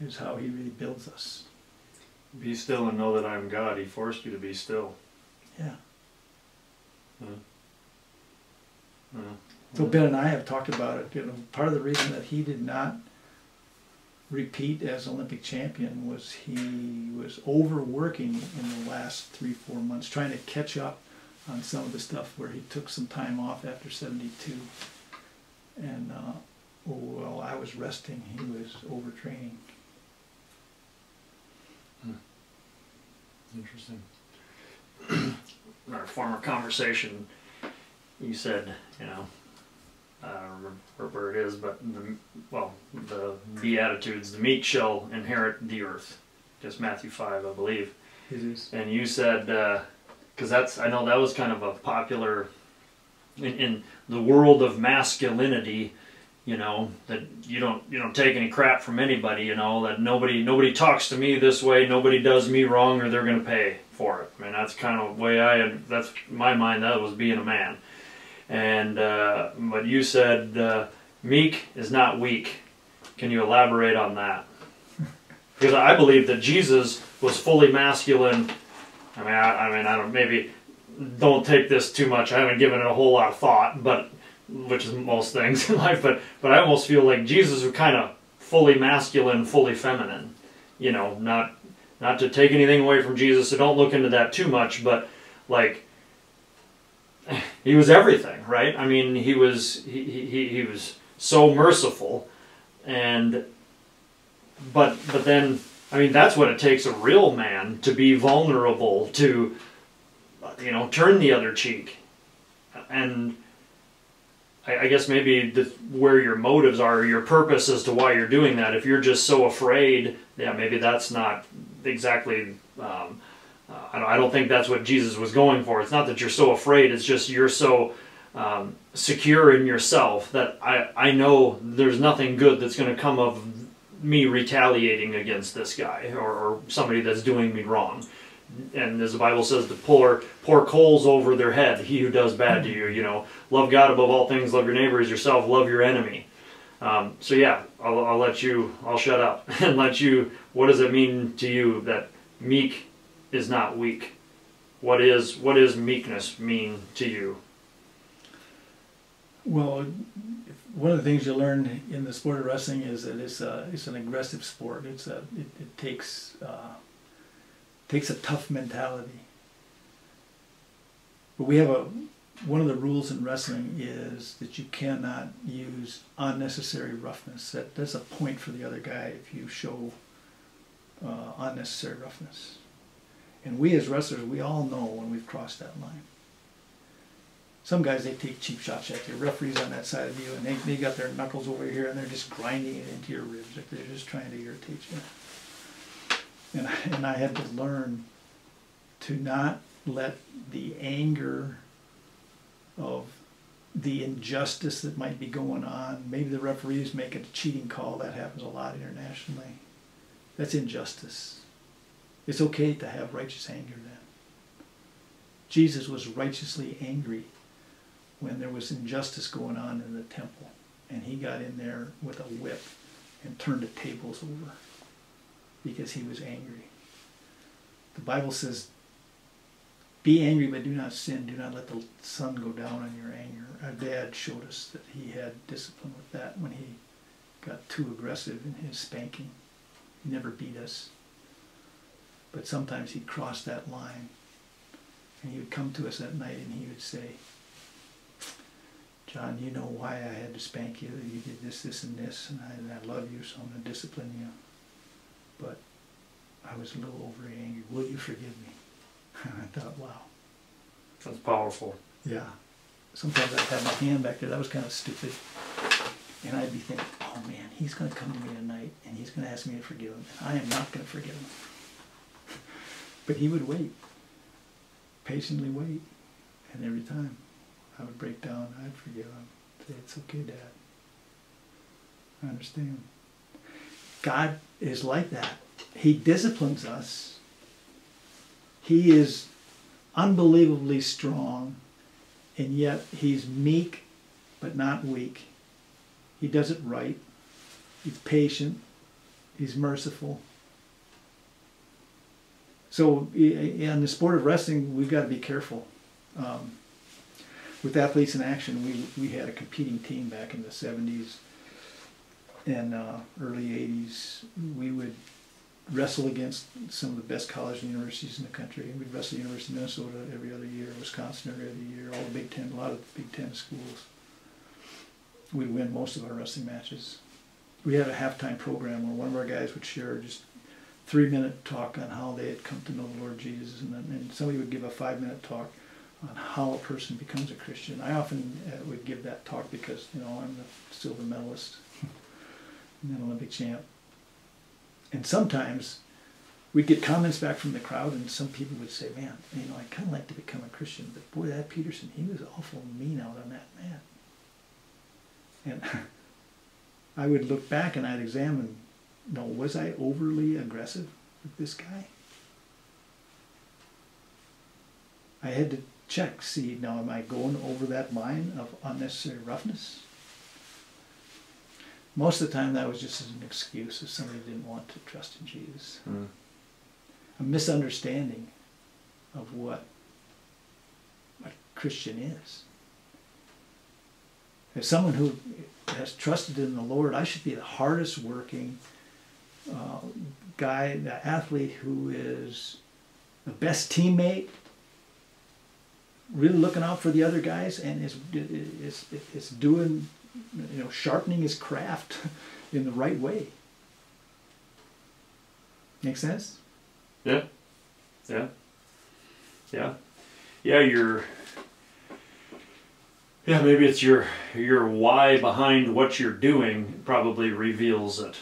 is how he really builds us. Be still and know that I am God. He forced you to be still. Yeah. Yeah. Yeah. So Ben and I have talked about it. You know, part of the reason that he did not repeat as Olympic champion was he was overworking in the last three four months, trying to catch up on some of the stuff where he took some time off after '72. And uh, while I was resting, he was overtraining. Interesting. In our former conversation, you said, you know, Uh, I don't remember where it is, but the, well, the Beatitudes, the meek shall inherit the earth. Just Matthew 5, I believe. Is. And you said, uh, because that's, I know that was kind of a popular, in, in the world of masculinity, you know, that you don't, you don't take any crap from anybody, you know, that nobody, nobody talks to me this way, nobody does me wrong, or they're going to pay for it. I mean, that's kind of the way I that's my mind, that was being a man. And uh, but you said uh, meek is not weak. Can you elaborate on that? Because I believe that Jesus was fully masculine. I mean, I, I mean, I don't maybe don't take this too much. I haven't given it a whole lot of thought, but which is most things in life. But but I almost feel like Jesus was kind of fully masculine, fully feminine. You know, not not to take anything away from Jesus, so don't look into that too much. But like he was everything, right? I mean, he was he, he, he was so merciful, and but but then I mean that's what it takes a real man to be vulnerable to, you know, turn the other cheek, and I, I guess maybe the, where your motives are, your purpose as to why you're doing that. If you're just so afraid, yeah, maybe that's not exactly. Um, uh, I don't think that's what Jesus was going for. It's not that you're so afraid, it's just you're so um, secure in yourself that I, I know there's nothing good that's going to come of me retaliating against this guy or, or, somebody that's doing me wrong. And as the Bible says, to pour, pour coals over their head, he who does bad to you, you know, love God above all things, love your neighbor as yourself, love your enemy. Um, so yeah, I'll, I'll let you, I'll shut up and let you, what does it mean to you that meek is not weak. What is what is meekness mean to you? Well, one of the things you learn in the sport of wrestling is that it's a, it's an aggressive sport. It's a it, it takes uh, takes a tough mentality. But we have a one of the rules in wrestling is that you cannot use unnecessary roughness. That that's a point for the other guy if you show uh, unnecessary roughness. And we as wrestlers, we all know when we've crossed that line. Some guys they take cheap shots at you. Referees on that side of you, and they they got their knuckles over here, and they're just grinding it into your ribs. Like they're just trying to irritate you. And I, and I had to learn to not let the anger of the injustice that might be going on. Maybe the referees make a cheating call. That happens a lot internationally. That's injustice. It's okay to have righteous anger then. Jesus was righteously angry when there was injustice going on in the temple. And he got in there with a whip and turned the tables over because he was angry. The Bible says, Be angry, but do not sin. Do not let the sun go down on your anger. Our dad showed us that he had discipline with that when he got too aggressive in his spanking. He never beat us. But sometimes he'd cross that line. And he would come to us at night and he would say, John, you know why I had to spank you. You did this, this, and this, and I, and I love you, so I'm going to discipline you. But I was a little over angry. Will you forgive me? And I thought, wow. That's powerful. Yeah. Sometimes I'd have my hand back there. That was kind of stupid. And I'd be thinking, oh man, he's going to come to me tonight and he's going to ask me to forgive him. And I am not going to forgive him. But he would wait, patiently wait. And every time I would break down, I'd forgive him. Say, it's okay, Dad. I understand. God is like that. He disciplines us. He is unbelievably strong, and yet he's meek but not weak. He does it right. He's patient. He's merciful. So, in the sport of wrestling, we've got to be careful. Um, with athletes in action, we, we had a competing team back in the 70s and uh, early 80s. We would wrestle against some of the best college and universities in the country. We'd wrestle the University of Minnesota every other year, Wisconsin every other year, all the Big Ten, a lot of the Big Ten schools. We'd win most of our wrestling matches. We had a halftime program where one of our guys would share just three minute talk on how they had come to know the Lord Jesus, and then and somebody would give a five minute talk on how a person becomes a Christian. I often uh, would give that talk because you know I'm the silver medalist, and an Olympic champ, and sometimes we'd get comments back from the crowd, and some people would say, "Man, you know, I kind of like to become a Christian, but boy, that Peterson, he was awful mean out on that man." And I would look back and I'd examine no, was I overly aggressive with this guy? I had to check, see, now am I going over that line of unnecessary roughness? Most of the time that was just an excuse if somebody didn't want to trust in Jesus. Mm. A misunderstanding of what a Christian is. As someone who has trusted in the Lord, I should be the hardest working, uh, guy, the athlete who is the best teammate, really looking out for the other guys, and is is is doing, you know, sharpening his craft in the right way. Make sense? Yeah. Yeah. Yeah. Yeah, you're yeah, maybe it's your your why behind what you're doing probably reveals it.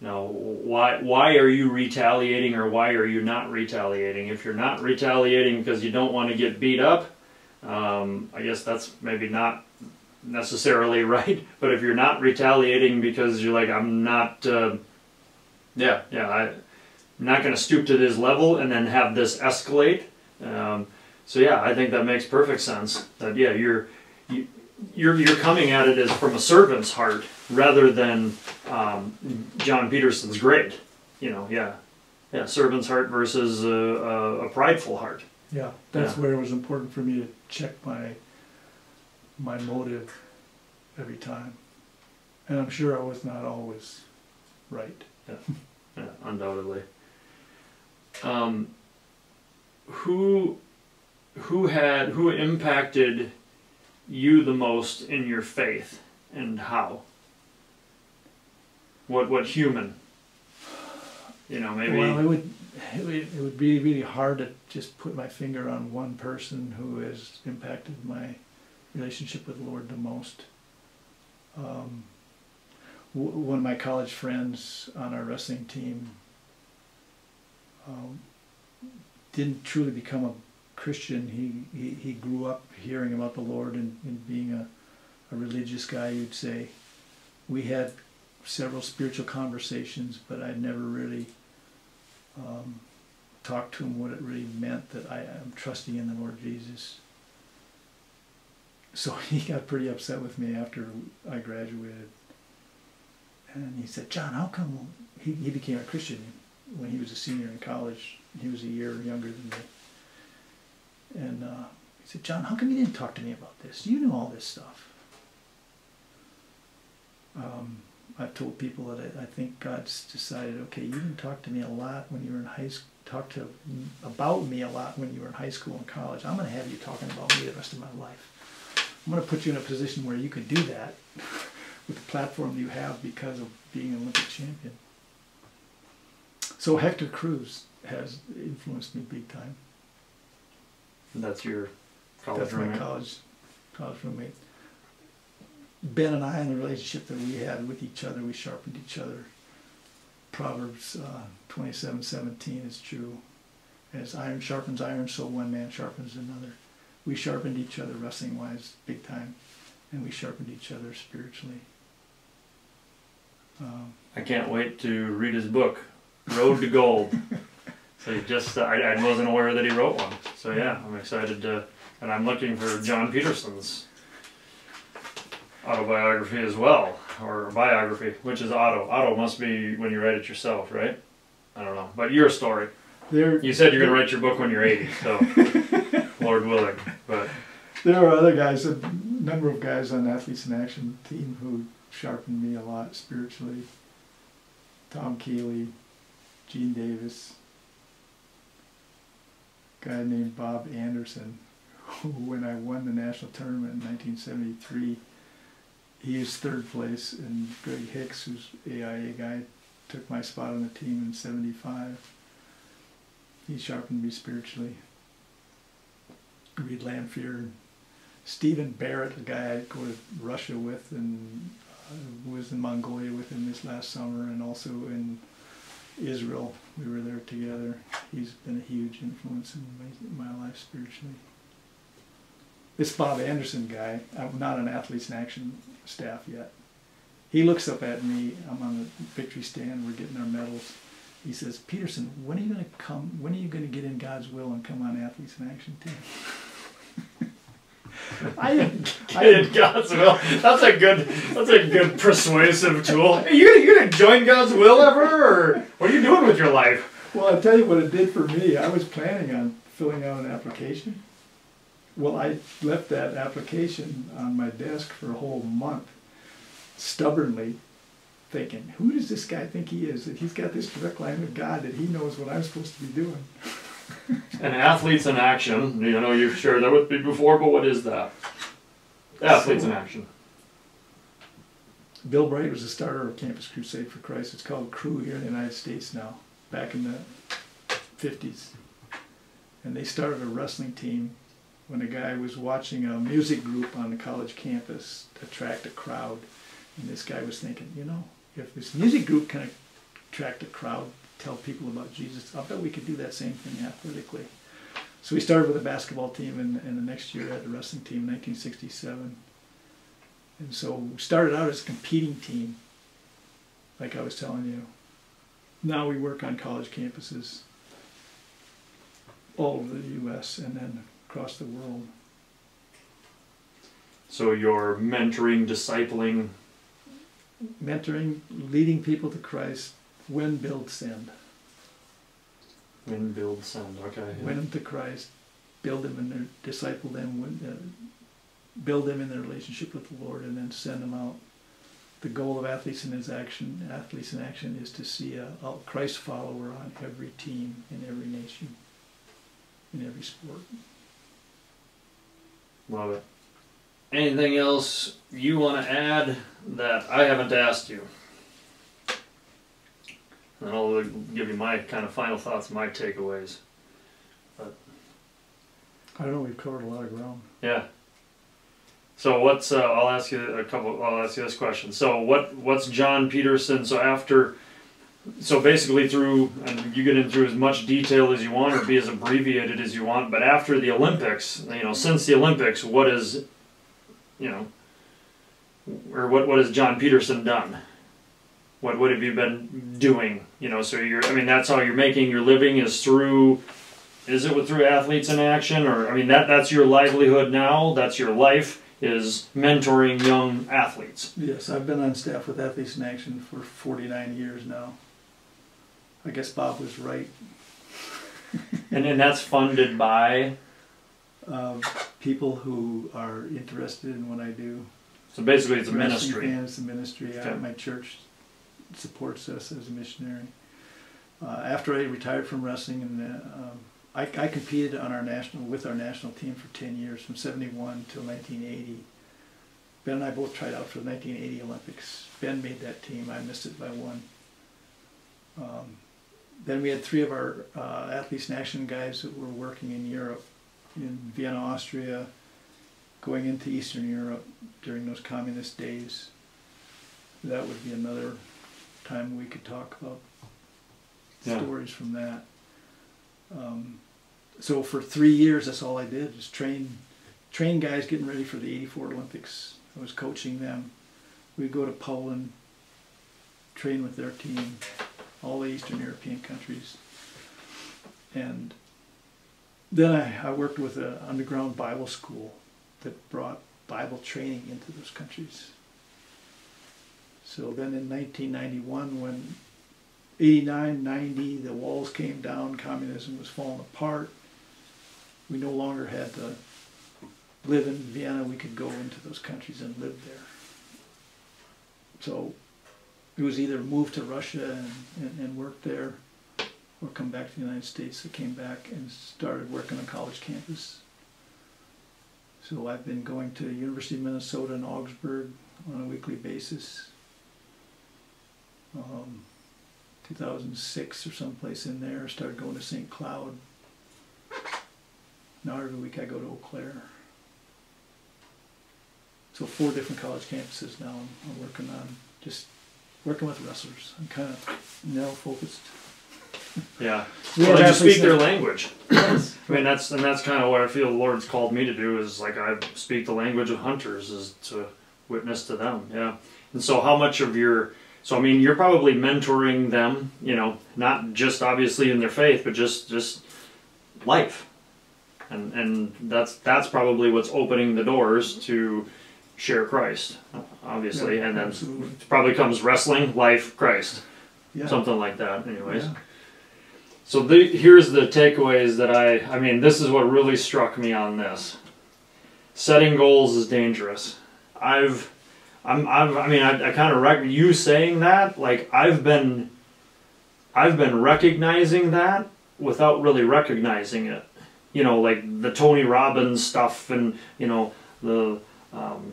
Now, why why are you retaliating or why are you not retaliating? If you're not retaliating because you don't want to get beat up, um, I guess that's maybe not necessarily right. But if you're not retaliating because you're like, I'm not, uh, yeah, yeah, I, am not going to stoop to this level and then have this escalate. Um, so yeah, I think that makes perfect sense. That yeah, you're you, you're you're coming at it as from a servant's heart rather than um, John Peterson's great. You know, yeah, yeah, servant's heart versus a, a, a prideful heart. Yeah, that's Yeah. where it was important for me to check my my motive every time, and I'm sure I was not always right. Yeah, undoubtedly. Um, who who had who impacted you the most in your faith and how? What what human? You know, maybe Well, it would, it would, be really hard to just put my finger on one person who has impacted my relationship with the Lord the most. Um, one of my college friends on our wrestling team um, didn't truly become a Christian. He, he, he grew up hearing about the Lord and, and being a, a religious guy, you'd say. We had several spiritual conversations, but I'd never really um, talked to him what it really meant that I am trusting in the Lord Jesus. So he got pretty upset with me after I graduated. And he said, John, how come he, he became a Christian when he was a senior in college? He was a year younger than me. And uh, he said, John, how come you didn't talk to me about this? You knew all this stuff. Um, I've told people that I, I think God's decided, okay, you didn't talk to me a lot when you were in high school, talk to about me a lot when you were in high school and college. I'm going to have you talking about me the rest of my life. I'm going to put you in a position where you can do that with the platform you have because of being an Olympic champion. So Hector Cruz has influenced me big time. And that's your college That's my college college roommate. Ben and I, in the relationship that we had with each other, we sharpened each other. Proverbs uh, twenty-seven seventeen is true. As iron sharpens iron, so one man sharpens another. We sharpened each other wrestling wise, big time, and we sharpened each other spiritually. Um, I can't wait to read his book, Road to Gold. so he just I, I wasn't aware that he wrote one. So yeah, I'm excited to, and I'm looking for John Peterson's autobiography as well, or biography, which is auto. Auto must be when you write it yourself, right? I don't know, but your story. there, You said you're gonna write your book when you're 80, so Lord willing. But there are other guys, a number of guys on the Athletes in Action team who sharpened me a lot spiritually. Tom Keeley, Gene Davis, a guy named Bob Anderson, who when I won the national tournament in 1973, he was third place, and Greg Hicks, who's AIA guy, took my spot on the team in 75. He sharpened me spiritually. Reed Lanfear, Stephen Barrett, a guy I go to Russia with and uh, was in Mongolia with him this last summer and also in Israel. We were there together. He's been a huge influence in my, my life spiritually. This Bob Anderson guy, I'm not on Athletes in Action staff yet. He looks up at me. I'm on the victory stand. We're getting our medals. He says, Peterson, when are you going to come? When are you going to get in God's will and come on Athletes in Action team? I didn't. I in didn't God's will, that's a good that's a good persuasive tool. Are you you gonna join God's will ever, or what are you doing with your life? well, I'll tell you what it did for me. I was planning on filling out an application. Well, I left that application on my desk for a whole month, stubbornly thinking, who does this guy think he is? That he's got this direct line with God, that he knows what I'm supposed to be doing. And athletes in action. You know you've shared that with me before, but what is that? Athletes in action. Bill Bright was the starter of Campus Crusade for Christ. It's called Cru here in the United States now, back in the 50s. And they started a wrestling team when a guy was watching a music group on the college campus attract a crowd. And this guy was thinking, you know, if this music group can attract a crowd, tell people about Jesus, I bet we could do that same thing athletically. So we started with a basketball team, and, and the next year had the wrestling team, 1967. And so we started out as a competing team, like I was telling you. Now we work on college campuses all over the U.S. and then across the world. So you're mentoring, discipling. Mentoring, leading people to Christ, When build, send. Win, build, send. Okay. yeah. Win them to Christ, build them in their, disciple them, uh, build them in their relationship with the Lord, and then send them out. The goal of athletes in his action, athletes in action, is to see a, a Christ follower on every team in every nation, in every sport. Love it. Anything else you want to add that I haven't asked you? And I'll give you my kind of final thoughts, my takeaways. But I don't know, we've covered a lot of ground. Yeah. So what's uh, I'll ask you a couple. I'll ask you this question. So what what's John Peterson? So after, so basically through and you get into as much detail as you want or be as abbreviated as you want. But after the Olympics, you know, since the Olympics, what is, you know, or what what has John Peterson done? What what have you been doing? You know, so you're. I mean, that's how you're making your living is through is it with through athletes in action or i mean that that's your livelihood now that's your life is mentoring young athletes Yes, I've been on staff with Athletes in Action for forty-nine years now. I guess Bob was right. and then that's funded by Um, people who are interested in what I do. so basically it's a Wrestling ministry fans, a ministry. Uh, Okay. my church supports us as a missionary. Uh, after I retired from wrestling, and uh, um, I, I competed on our national with our national team for ten years, from '71 till 1980. Ben and I both tried out for the 1980 Olympics. Ben made that team. I missed it by one. Um, then we had three of our uh, athletes in action guys that were working in Europe, in Vienna, Austria, going into Eastern Europe during those communist days. That would be another time we could talk about Yeah. stories from that. Um, so for three years, that's all I did is train, train guys getting ready for the '84 Olympics. I was coaching them. We'd go to Poland, train with their team, all the Eastern European countries, and then I, I worked with an underground Bible school that brought Bible training into those countries. So then in 1991, when 89, 90, the walls came down, communism was falling apart, we no longer had to live in Vienna, we could go into those countries and live there. So it was either moved to Russia and, and, and work there or come back to the United States. I came back and started working on college campus. So I've been going to University of Minnesota in Augsburg on a weekly basis. Um, 2006 or someplace in there. Started going to St. Cloud. Now every week I go to Eau Claire. So four different college campuses now I'm, I'm working on. Just working with wrestlers. I'm kind of narrow focused. yeah We well you speak their language Yes. i mean that's and that's kind of what i feel the lord's called me to do is like i speak the language of hunters is to witness to them yeah and so how much of your so i mean you're probably mentoring them you know not just obviously in their faith but just just life and and that's that's probably what's opening the doors to share christ obviously Yeah, and then absolutely. probably comes wrestling life christ Yeah. something like that anyways Yeah. so the, here's the takeaways that I, I mean, this is what really struck me on this. Setting goals is dangerous. I've, I'm, I've, I mean, I, I kind of rec- you saying that, like I've been, I've been recognizing that without really recognizing it. You know, like the Tony Robbins stuff and you know the um,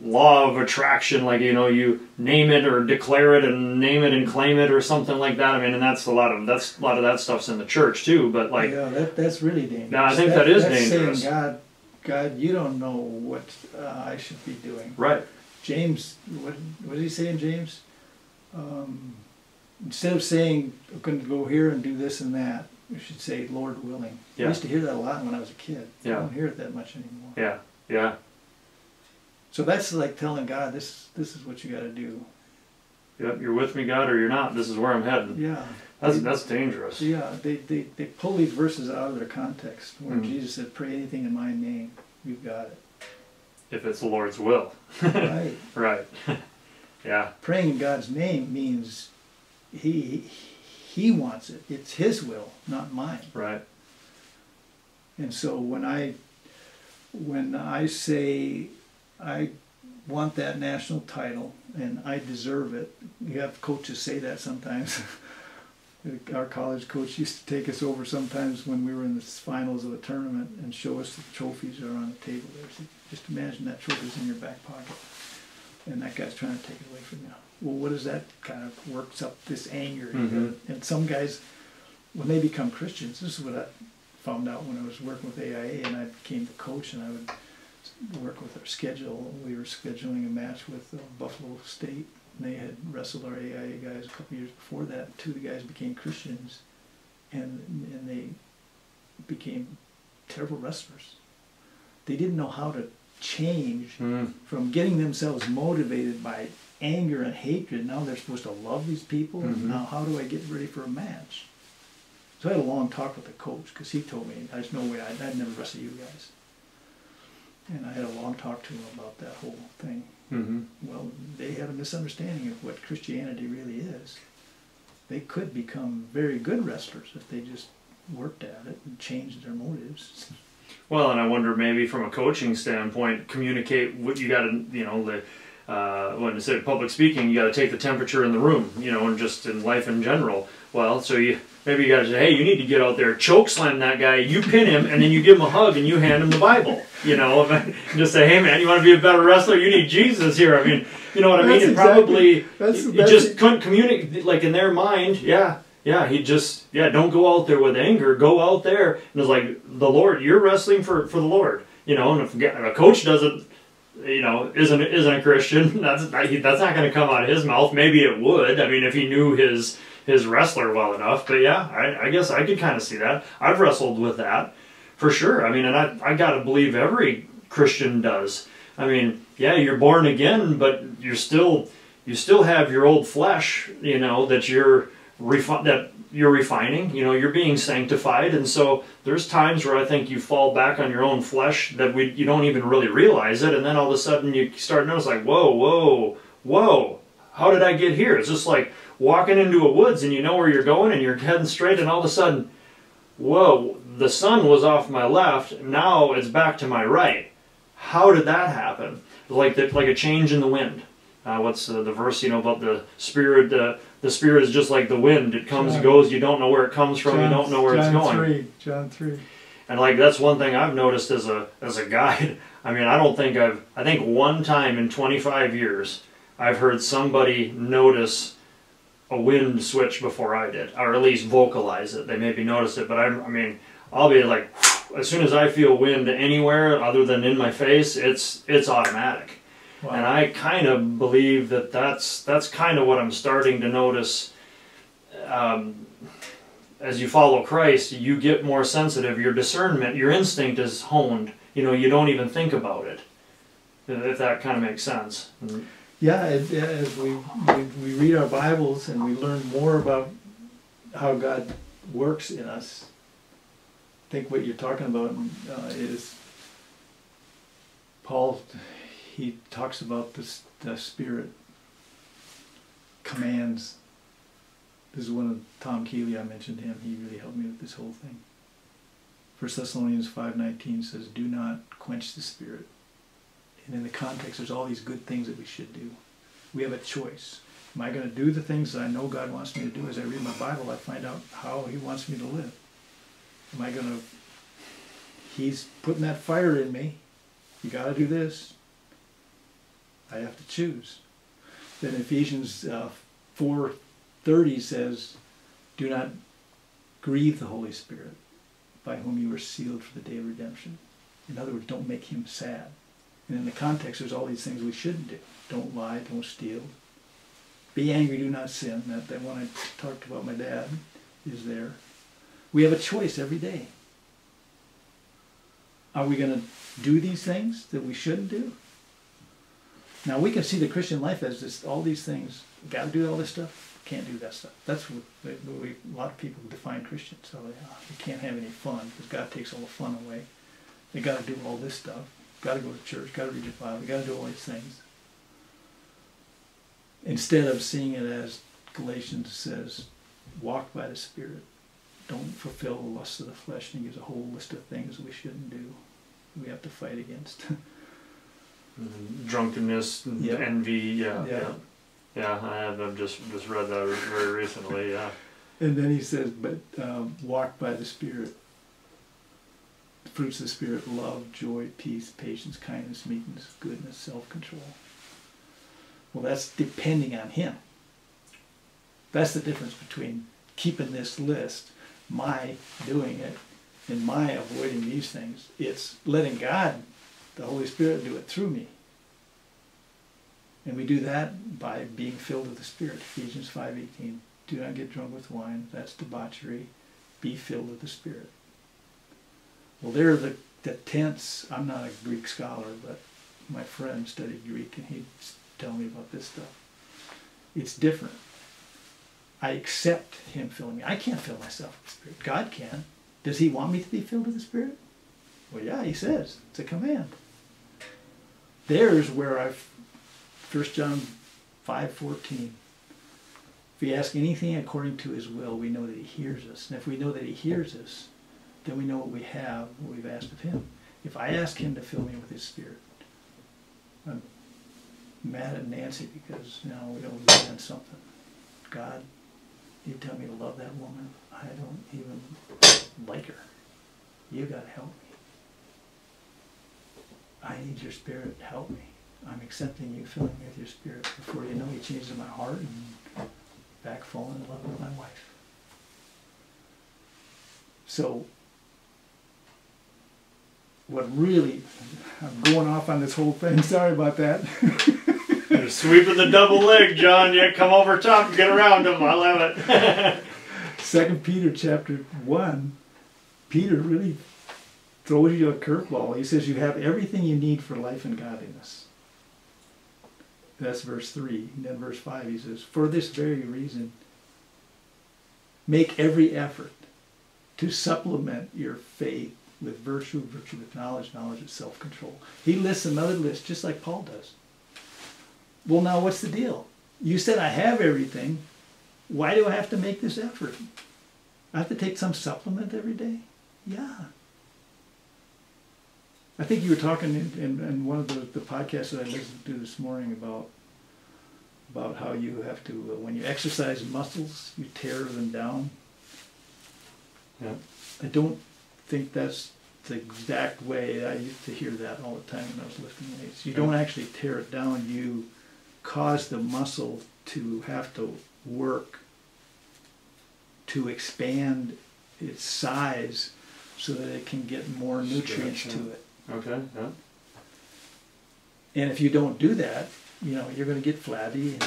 law of attraction like you know you name it or declare it and name it and claim it or something like that i mean and that's a lot of that's a lot of that stuff's in the church too but like yeah, that, that's really dangerous. No, I think that is that's dangerous. Saying, God, God, you don't know what uh, I should be doing. right James, what, what did he say in James? Um, instead of saying, I'm going to go here and do this and that, we should say, Lord willing. I used to hear that a lot when I was a kid. Yeah. I don't hear it that much anymore. yeah yeah So that's like telling God, this this is what you got to do. yep you're with me god or you're not this is where i'm heading Yeah. that's that's dangerous Yeah, they, they, they pull these verses out of their context where Mhm. Jesus said, pray anything in my name, you've got it. if it's the lord's will right. right yeah Praying in God's name means he, he wants it. It's his will, not mine. right And so when I when I say I want that national title and I deserve it, you have coaches say that sometimes. Our college coach used to take us over sometimes when we were in the finals of a tournament and show us the trophies that are on the table there. Say, Just imagine that trophy's in your back pocket, and that guy's trying to take it away from you. Well, what does that kind of works up this anger? Mhm. And some guys, when they become Christians, this is what I found out when I was working with AIA, and I became the coach, and I would work with our schedule. We were scheduling a match with uh, Buffalo State, and they had wrestled our AIA guys a couple years before that. Two of the guys became Christians, and and they became terrible wrestlers. They didn't know how to change Mm. from getting themselves motivated by anger and hatred. Now they're supposed to love these people. Mhm. Now how do I get ready for a match? So I had a long talk with the coach because he told me there's no way I'd, I'd never wrestle you guys. And I had a long talk to him about that whole thing. Mm-hmm. Well, they had a misunderstanding of what Christianity really is. They could become very good wrestlers if they just worked at it and changed their motives. Well, and I wonder maybe from a coaching standpoint, communicate what you got to, you know, the uh, when instead say public speaking, you got to take the temperature in the room, you know, and just in life in general. Well, so you maybe you got to say, hey, you need to get out there, choke slam that guy, you pin him, and then you give him a hug and you hand him the Bible, you know, and just say, hey man, you want to be a better wrestler? You need Jesus here. I mean, you know what I mean? That's And exactly- probably that's- you that's- just couldn't communicate, like in their mind, yeah. Yeah, he just yeah, don't go out there with anger. Go out there and it's like the Lord. You're wrestling for for the Lord, you know. And if a coach doesn't, you know, isn't isn't a Christian, that's that's not going to come out of his mouth. Maybe it would. I mean, if he knew his his wrestler well enough. But yeah, I, I guess I could kind of see that. I've wrestled with that for sure. I mean, and I I got to believe every Christian does. I mean, yeah, you're born again, but you're still you still have your old flesh, you know, that you're refi- that you're refining. You know, you're being sanctified, and so there's times where I think you fall back on your own flesh that we you don't even really realize it, and then all of a sudden you start notice like, whoa, whoa, whoa, how did I get here? It's just like walking into a woods and you know where you're going and you're heading straight, and all of a sudden, whoa, the sun was off my left, now it's back to my right. How did that happen? Like the, like a change in the wind. Uh, what's uh, the verse you know about the spirit? Uh, the spirit is just like the wind; it comes and John- goes. You don't know where it comes from. you don't know where it's John going. Three, John three. And like that's one thing I've noticed as a as a guide. I mean, I don't think I've I think one time in 25 years I've heard somebody notice a wind switch before I did, or at least vocalize it. They maybe noticed it, but I'm, I mean, I'll be like, as soon as I feel wind anywhere other than in my face, it's it's automatic. Wow. And I kind of believe that that's that's kind of what I'm starting to notice. Um, as you follow Christ, you get more sensitive. Your discernment, your instinct is honed. You know, you don't even think about it. If that kind of makes sense. Yeah, as, as we, we we read our Bibles and we learn more about how God works in us. I think what you're talking about uh, is Paul. He talks about the Spirit commands. This is one of Tom Keeley. I mentioned him. He really helped me with this whole thing. First Thessalonians five nineteen says, "Do not quench the Spirit." And in the context, there's all these good things that we should do. We have a choice. Am I going to do the things that I know God wants me to do? As I read my Bible, I find out how He wants me to live. Am I going to? He's putting that fire in me. You got to do this. I have to choose. Then Ephesians uh, four thirty says, "Do not grieve the Holy Spirit, by whom you were sealed for the day of redemption." In other words, don't make Him sad. And in the context, there's all these things we shouldn't do. Don't lie, don't steal. Be angry, do not sin. That, that one I talked about my dad is there. We have a choice every day. Are we going to do these things that we shouldn't do? Now we can see the Christian life as just all these things. Got to do all this stuff. Can't do that stuff. That's what we, a lot of people define Christians. So they can't have any fun because God takes all the fun away. They got to do all this stuff. Got to go to church. Got to read your Bible. Got to do all these things. Instead of seeing it as Galatians says, walk by the Spirit. Don't fulfill the lusts of the flesh. And he gives a whole list of things we shouldn't do. We have to fight against. Drunkenness, Yeah. envy, yeah, Yeah. yeah, yeah. I have. I've just just read that very recently. Yeah. And then he says, but um, walk by the Spirit. Fruits of the Spirit love, joy, peace, patience, kindness, meekness, goodness, self control. Well, that's depending on Him. That's the difference between keeping this list, my doing it, and my avoiding these things. It's letting God, the Holy Spirit, do it through me. And we do that by being filled with the Spirit. Ephesians 5.18. Do not get drunk with wine. That's debauchery. Be filled with the Spirit. Well, there are the, the tense. I'm not a Greek scholar, but my friend studied Greek, and he'd tell me about this stuff. It's different. I accept him filling me. I can't fill myself with the Spirit. God can. Does he want me to be filled with the Spirit? Well, yeah, he says. It's a command. There's where I've 1 John 5.14 If we ask anything according to his will, we know that he hears us. And if we know that he hears us, then we know what we have, what we've asked of him. If I ask him to fill me with his spirit, I'm mad at Nancy because now we don't agree something. God, you tell me to love that woman. I don't even like her. You gotta help me. I need your spirit to help me. I'm accepting you, filling me with your spirit. Before you know, he changes my heart and back falling in love with my wife. So, what really, I'm going off on this whole thing. Sorry about that. You're sweeping the double leg, John. You come over top and get around him. I love it. Second Peter chapter one, Peter really throws you a curveball. He says you have everything you need for life and godliness. That's verse 3. And then verse 5, he says, For this very reason, make every effort to supplement your faith with virtue, virtue with knowledge, knowledge with self-control. He lists another list, just like Paul does. Well, now what's the deal? You said I have everything. Why do I have to make this effort? I have to take some supplement every day? Yeah. I think you were talking in, in, in one of the, the podcasts that I listened to this morning about about how you have to uh, when you exercise muscles, you tear them down. Yeah. I don't think that's the exact way. I used to hear that all the time when I was lifting weights. You don't actually tear it down. You cause the muscle to have to work to expand its size so that it can get more nutrients Stretch, to it. Okay. Yeah. And if you don't do that, you know, you're going to get flabby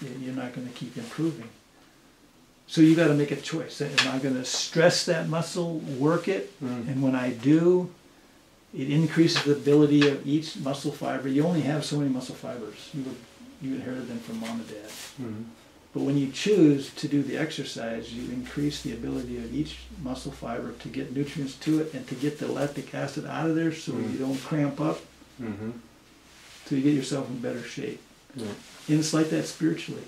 and you're not going to keep improving. So you got to make a choice. Am I going to stress that muscle, work it, Mm. and when I do, it increases the ability of each muscle fiber. You only have so many muscle fibers. You you inherited them from mom and dad. Mhm. But when you choose to do the exercise, you increase the ability of each muscle fiber to get nutrients to it and to get the lactic acid out of there so Mm. you don't cramp up, Mhm. so you get yourself in better shape. Yeah. And it's like that spiritually.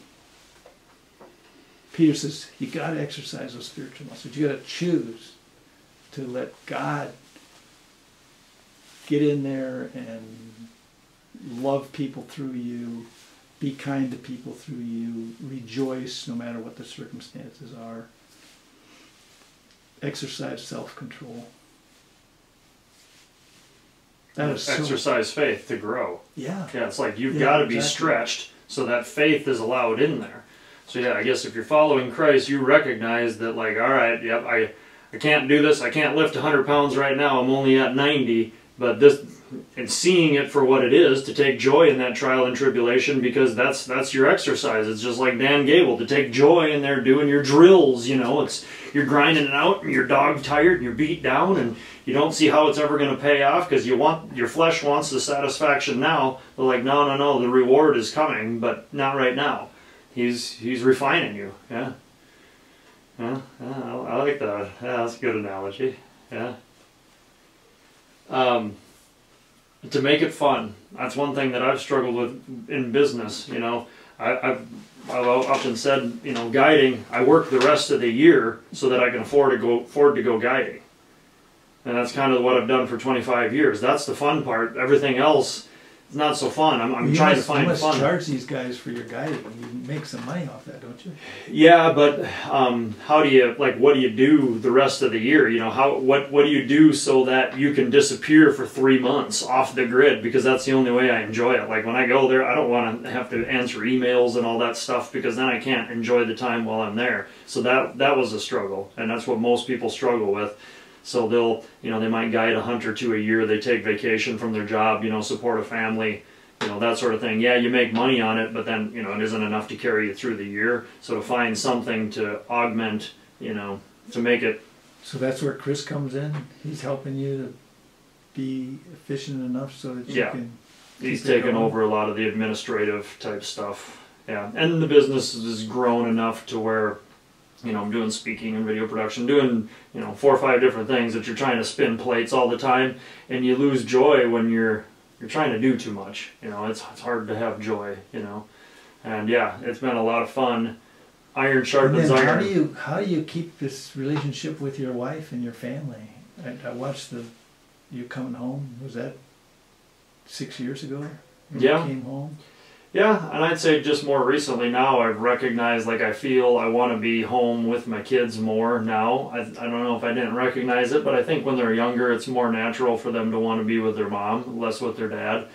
Peter says you got to exercise those spiritual muscles. You got to choose to let God get in there and love people through you, be kind to people through you, rejoice no matter what the circumstances are, exercise self control. That is so, Exercise faith to grow. yeah. Yeah, it's like you've Yeah, got to be exactly. stretched so that faith is allowed in there. So yeah, I guess if you're following Christ, you recognize that like, all right, yep, I, I can't do this. I can't lift 100 pounds right now. I'm only at 90. But this, and seeing it for what it is, to take joy in that trial and tribulation, because that's that's your exercise. It's just like Dan Gable to take joy in there doing your drills. You know, it's you're grinding it out, and you're dog tired, and you're beat down, and you don't see how it's ever going to pay off because you want your flesh wants the satisfaction now. But like, no, no, no, the reward is coming, but not right now. He's he's refining you. Yeah. Yeah, yeah I, I like that. Yeah, that's a good analogy. Yeah. Um, to make it fun. That's one thing that I've struggled with in business. You know, I, I've I've often said, you know, guiding. I work the rest of the year so that I can afford to go afford to go guiding, and that's kind of what I've done for 25 years. That's the fun part. Everything else, not so fun. I'm, I'm You trying to must- find You must fun. charge these guys for your guiding. You make some money off that, don't you? Yeah, but um, how do you like? What do you do the rest of the year? You know, how what what do you do so that you can disappear for three months off the grid? Because that's the only way I enjoy it. Like when I go there, I don't want to have to answer emails and all that stuff because then I can't enjoy the time while I'm there. So that that was a struggle, and that's what most people struggle with. So they'll, you know, they might guide a hunt or two a year. They take vacation from their job, you know, support a family, you know, that sort of thing. Yeah, you make money on it, but then, you know, it isn't enough to carry you through the year. So to find something to augment, you know, to make it, So that's where Chris comes in. He's helping you to be efficient enough so that you Yeah. can. he's taken over a lot of the administrative type stuff. Yeah, and the business has grown enough to where, you know, I'm doing speaking and video production, doing, you know, four or five different things that you're trying to spin plates all the time, and you lose joy when you're you're trying to do too much. You know, it's it's hard to have joy. You know, and yeah, it's been a lot of fun. Iron sharpens then how do you how do you keep this relationship with your wife and your family? I, I watched the you coming home. Was that six years ago? Yeah. You came home. Yeah, and I'd say just more recently now I've recognized like I feel I want to be home with my kids more now. I, I don't know if I didn't recognize it, but I think when they're younger it's more natural for them to want to be with their mom, less with their dad.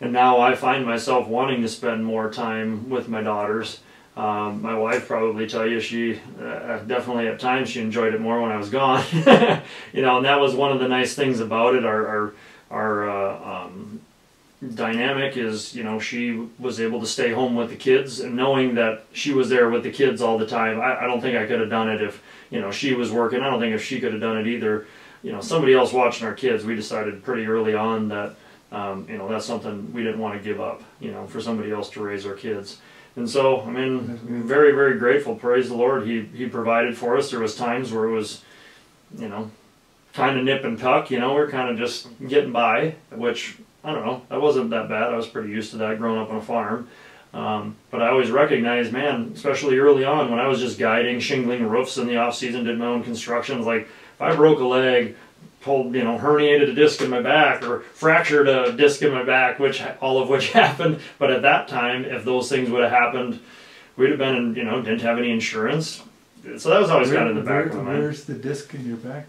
And now I find myself wanting to spend more time with my daughters. Um, my wife probably tell you she uh, definitely at times she enjoyed it more when I was gone. you know, and that was one of the nice things about it. Our our, our uh, um, dynamic is you know she was able to stay home with the kids and knowing that she was there with the kids all the time I, I don't think i could have done it if you know she was working. I don't think if she could have done it either. You know somebody else watching our kids we decided pretty early on that um, you know that's something we didn't want to give up you know for somebody else to raise our kids. And so i mean very very grateful. Praise the lord. He he provided for us. There was times where it was you know kind of nip and tuck you know we're kind of just getting by which I don't know. That wasn't that bad. I was pretty used to that growing up on a farm. Um, but I always recognized, man, especially early on when I was just guiding, shingling roofs in the off season, did my own construction. It was like if I broke a leg, pulled, you know, herniated a disc in my back or fractured a disc in my back, which all of which happened. But at that time, if those things would have happened, we'd have been, in, you know, didn't have any insurance. So that was always kind of in the back Where- of my mind. Where's the disc in your back?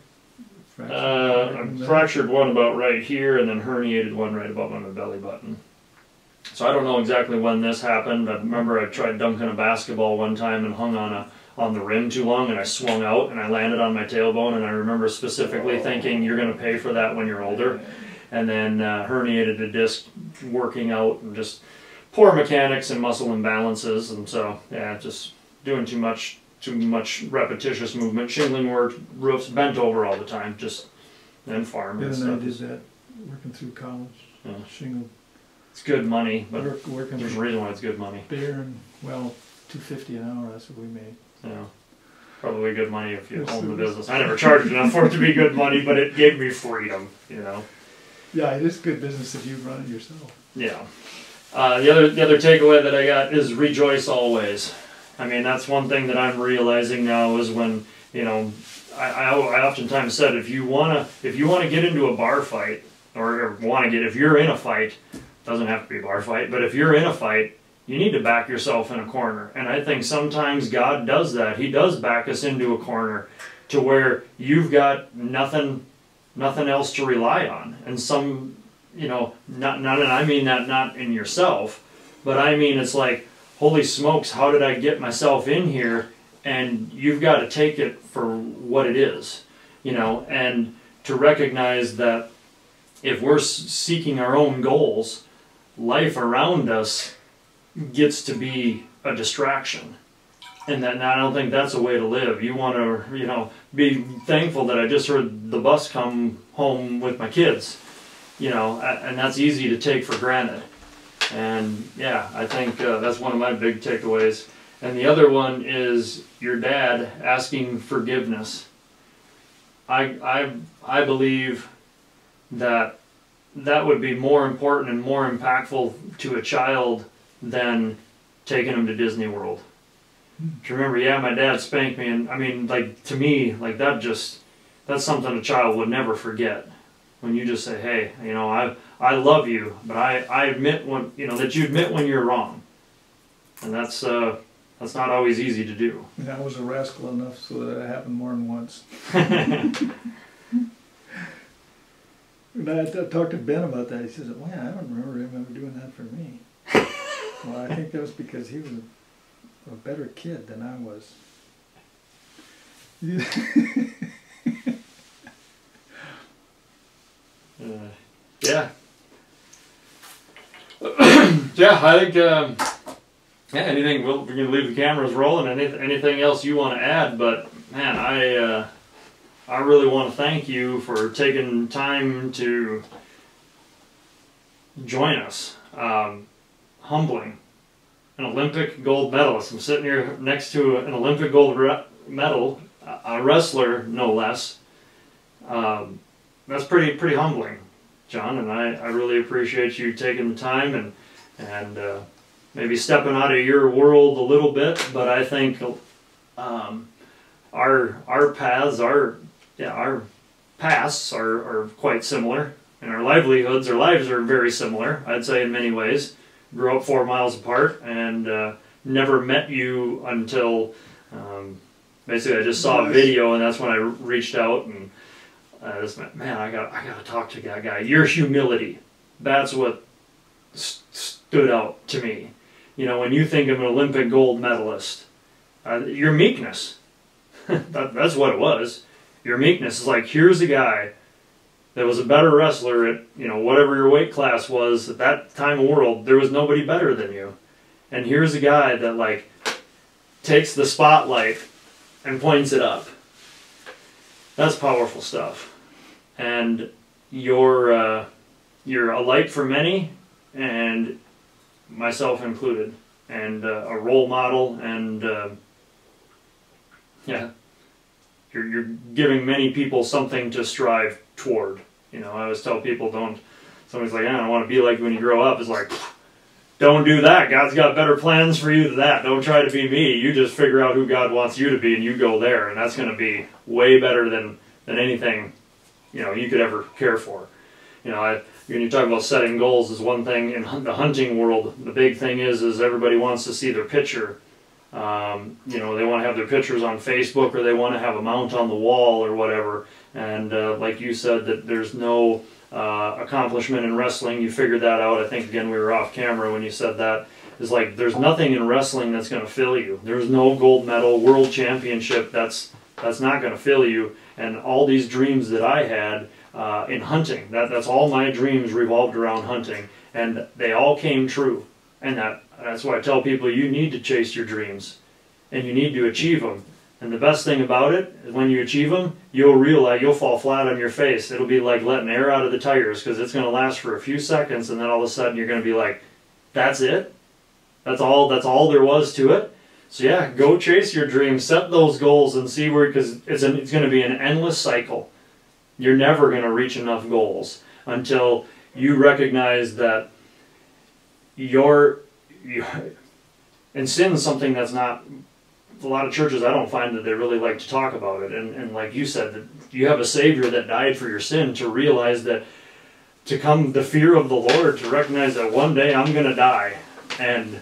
Uh, I fractured one about right here, and then herniated one right above my belly button. So I don't know exactly when this happened. I remember I tried dunking a basketball one time and hung on a on the rim too long, and I swung out and I landed on my tailbone. And I remember specifically thinking, "You're going to pay for that when you're older." And then uh, herniated a disc working out and just poor mechanics and muscle imbalances, and so yeah, just doing too much too much repetitious movement, shingling work, roofs bent over all the time, just and farm Ben and and I stuff. did that working through college. Yeah. Shingle, It's good money, but work, working there's a reason why it's good money. Bear and, well, two fifty an hour, that's what we made. You know, probably good money if you Yes, own the it is. business. I never charged enough for it to be good money, but it gave me freedom. You know. Yeah, it is good business if you run it yourself. Yeah. Uh, the other the other takeaway that I got is rejoice always. I mean that's one thing that I'm realizing now is when you know I, I, I oftentimes said if you wanna if you wanna get into a bar fight or, wanna get if you're in a fight doesn't have to be a bar fight but if you're in a fight you need to back yourself in a corner. And I think sometimes God does that. He does back us into a corner to where you've got nothing nothing else to rely on. And some you know, not not and I mean that not in yourself, but I mean it's like, holy smokes, how did I get myself in here? And you've got to take it for what it is, you know, and to recognize that if we're seeking our own goals, life around us gets to be a distraction. And that and I don't think that's a way to live. You want to, you know, be thankful that I just heard the bus come home with my kids you know, and that's easy to take for granted. And yeah, I think uh, that's one of my big takeaways. And the other one is your dad asking forgiveness. I I I believe that that would be more important and more impactful to a child than taking him to Disney World. To remember, yeah, my dad spanked me, and I mean, like to me, like that just that's something a child would never forget when you just say, "Hey, you know, I I love you, but I, I admit when you know that you admit when you're wrong, and that's uh, that's not always easy to do. And I was a rascal enough so that it happened more than once. And I, I talked to Ben about that. He says, "Well, I don't remember him ever doing that for me." well, I think that was because he was a, a better kid than I was. Uh, yeah. yeah, I think. Um, yeah, anything? We'll, we're gonna leave the cameras rolling. Any, anything else you want to add? But man, I uh, I really want to thank you for taking time to join us. Um, humbling, an Olympic gold medalist. I'm sitting here next to an Olympic gold medal, a wrestler no less. Um, that's pretty pretty humbling, John, and I, I really appreciate you taking the time and and uh, maybe stepping out of your world a little bit. But I think um, our our paths, our yeah, our pasts are, are quite similar, and our livelihoods, our lives are very similar. I'd say in many ways. Grew up four miles apart and uh, never met you until um, basically I just saw a video, and that's when I reached out and I just man, I got I got to talk to that guy. Your humility, that's what st- stood out to me. You know, when you think of an Olympic gold medalist, uh, your meekness. that, that's what it was. Your meekness is like, here's a guy that was a better wrestler at, you know, whatever your weight class was at that time of world. There was nobody better than you. And here's a guy that, like, takes the spotlight and points it up. That's powerful stuff. And you're, uh, you're a light for many, and myself included, and uh, a role model, and uh, yeah, you're, you're giving many people something to strive toward. You know, I always tell people don't, somebody's like, I don't want to be like when you grow up. It's like, don't do that. God's got better plans for you than that. Don't try to be me. You just figure out who God wants you to be and you go there. And that's going to be way better than, than anything, you know, you could ever care for. You know, I, when you talk about setting goals is one thing in the hunting world. The big thing is, is everybody wants to see their picture. Um, you know, they want to have their pictures on Facebook or they want to have a mount on the wall or whatever. And uh, like you said, that there's no uh, accomplishment in wrestling. You figured that out. I think again we were off camera when you said that. Is like there's nothing in wrestling that's going to fill you. There's no gold medal, world championship. That's that's not going to fill you. And all these dreams that I had uh, in hunting, that that's all my dreams revolved around hunting, and they all came true. And that that's why I tell people you need to chase your dreams, and you need to achieve them. And the best thing about it is when you achieve them, you'll realize you'll fall flat on your face. It'll be like letting air out of the tires because it's going to last for a few seconds, and then all of a sudden you're going to be like, "That's it. That's all. That's all there was to it." So yeah, go chase your dreams, set those goals, and see where because it's an, it's going to be an endless cycle. You're never going to reach enough goals until you recognize that your, your and sin is something that's not a lot of churches I don't find that they really like to talk about it. And, and like you said, that you have a Savior that died for your sin to realize that to come the fear of the Lord, to recognize that one day I'm going to die. And,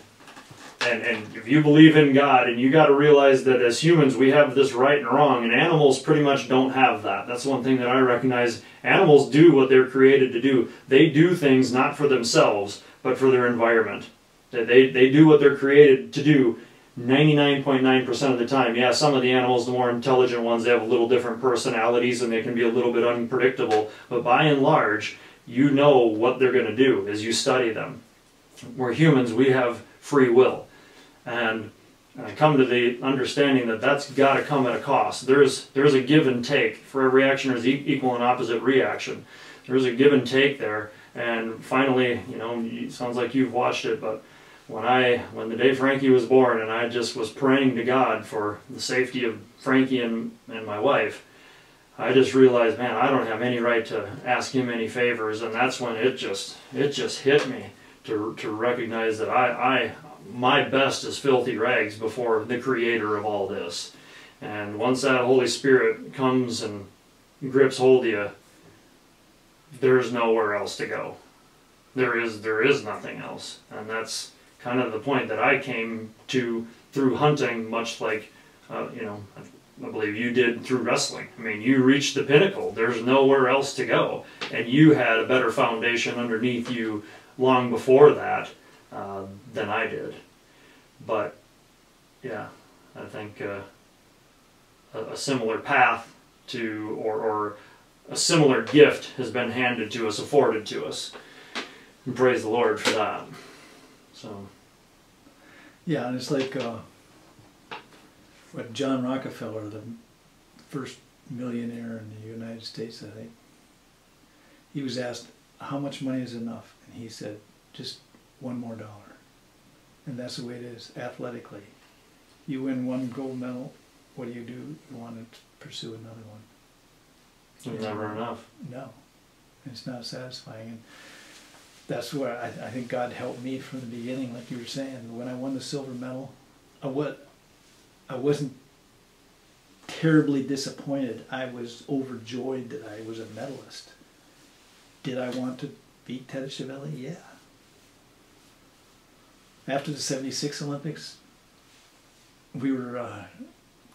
and, and if you believe in God, and you got to realize that as humans we have this right and wrong, and animals pretty much don't have that. That's one thing that I recognize. Animals do what they're created to do. They do things not for themselves, but for their environment. They, they do what they're created to do 99.9% of the time. Yeah, some of the animals, the more intelligent ones, they have a little different personalities and they can be a little bit unpredictable. But by and large, you know what they're going to do as you study them. We're humans, we have free will. And I come to the understanding that that's got to come at a cost. There's, there's a give and take. For every action, there's equal and opposite reaction. There's a give and take there. And finally, you know, sounds like you've watched it, but when I when the day Frankie was born and I just was praying to God for the safety of Frankie and, and my wife, I just realized, man, I don't have any right to ask him any favors and that's when it just it just hit me to to recognize that I, I my best is filthy rags before the creator of all this. And once that Holy Spirit comes and grips hold of you, there's nowhere else to go. there is there is nothing else, and that's kind of the point that I came to through hunting, much like uh, you know. I believe you did through wrestling. I mean, you reached the pinnacle. There's nowhere else to go, and you had a better foundation underneath you long before that uh, than I did. But yeah, I think uh, a, a similar path to or, or a similar gift has been handed to us, afforded to us. And praise the Lord for that. So Yeah, and it's like uh, what John Rockefeller, the first millionaire in the United States, I think, he was asked, How much money is enough? And he said, Just one more dollar. And that's the way it is athletically. You win one gold medal, what do you do? You want to pursue another one. it's never enough. No, it's not satisfying. And that's where I, I think God helped me from the beginning, like you were saying. When I won the silver medal, I, I wasn't terribly disappointed. I was overjoyed that I was a medalist. Did I want to beat Tediashvili? Yeah. After the 76 Olympics, we were uh,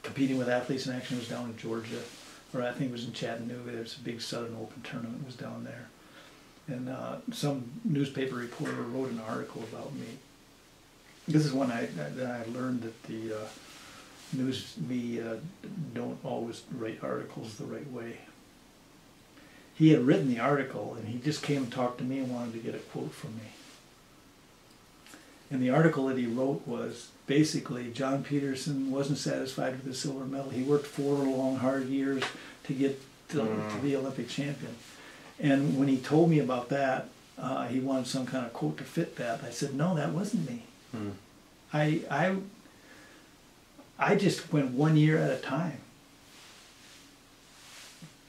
competing with Athletes in Action. It was down in Georgia, or I think it was in Chattanooga. There was a big Southern Open tournament was down there. And uh, some newspaper reporter wrote an article about me. This is when I, that I learned that the uh, news media don't always write articles the right way. He had written the article and he just came and talked to me and wanted to get a quote from me. And the article that he wrote was basically John Peterson wasn't satisfied with the silver medal. He worked four long, hard years to get to, Mm. to be Olympic champion. And when he told me about that, uh, he wanted some kind of quote to fit that. I said, no, that wasn't me. Hmm. I, I, I just went one year at a time,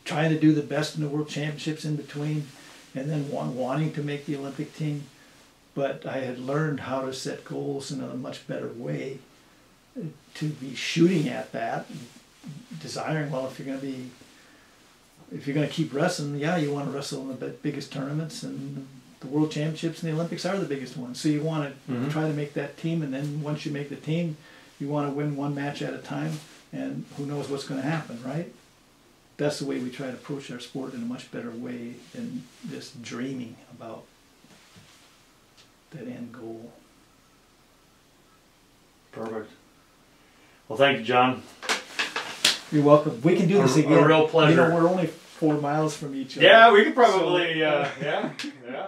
trying to do the best in the world championships in between, and then want, wanting to make the Olympic team. But I had learned how to set goals in a much better way uh, to be shooting at that, desiring, well, if you're going to be, if you're going to keep wrestling, yeah, you want to wrestle in the biggest tournaments, and the world championships and the Olympics are the biggest ones. So you want to Mhm. try to make that team, and then once you make the team, you want to win one match at a time, and who knows what's going to happen, right? That's the way we try to approach our sport in a much better way than just dreaming about that end goal. Perfect. Well, thank you, John. You're welcome. We can do A- this a again. real You know, we're only four miles from each other. Yeah, we could probably. So, uh, yeah, yeah.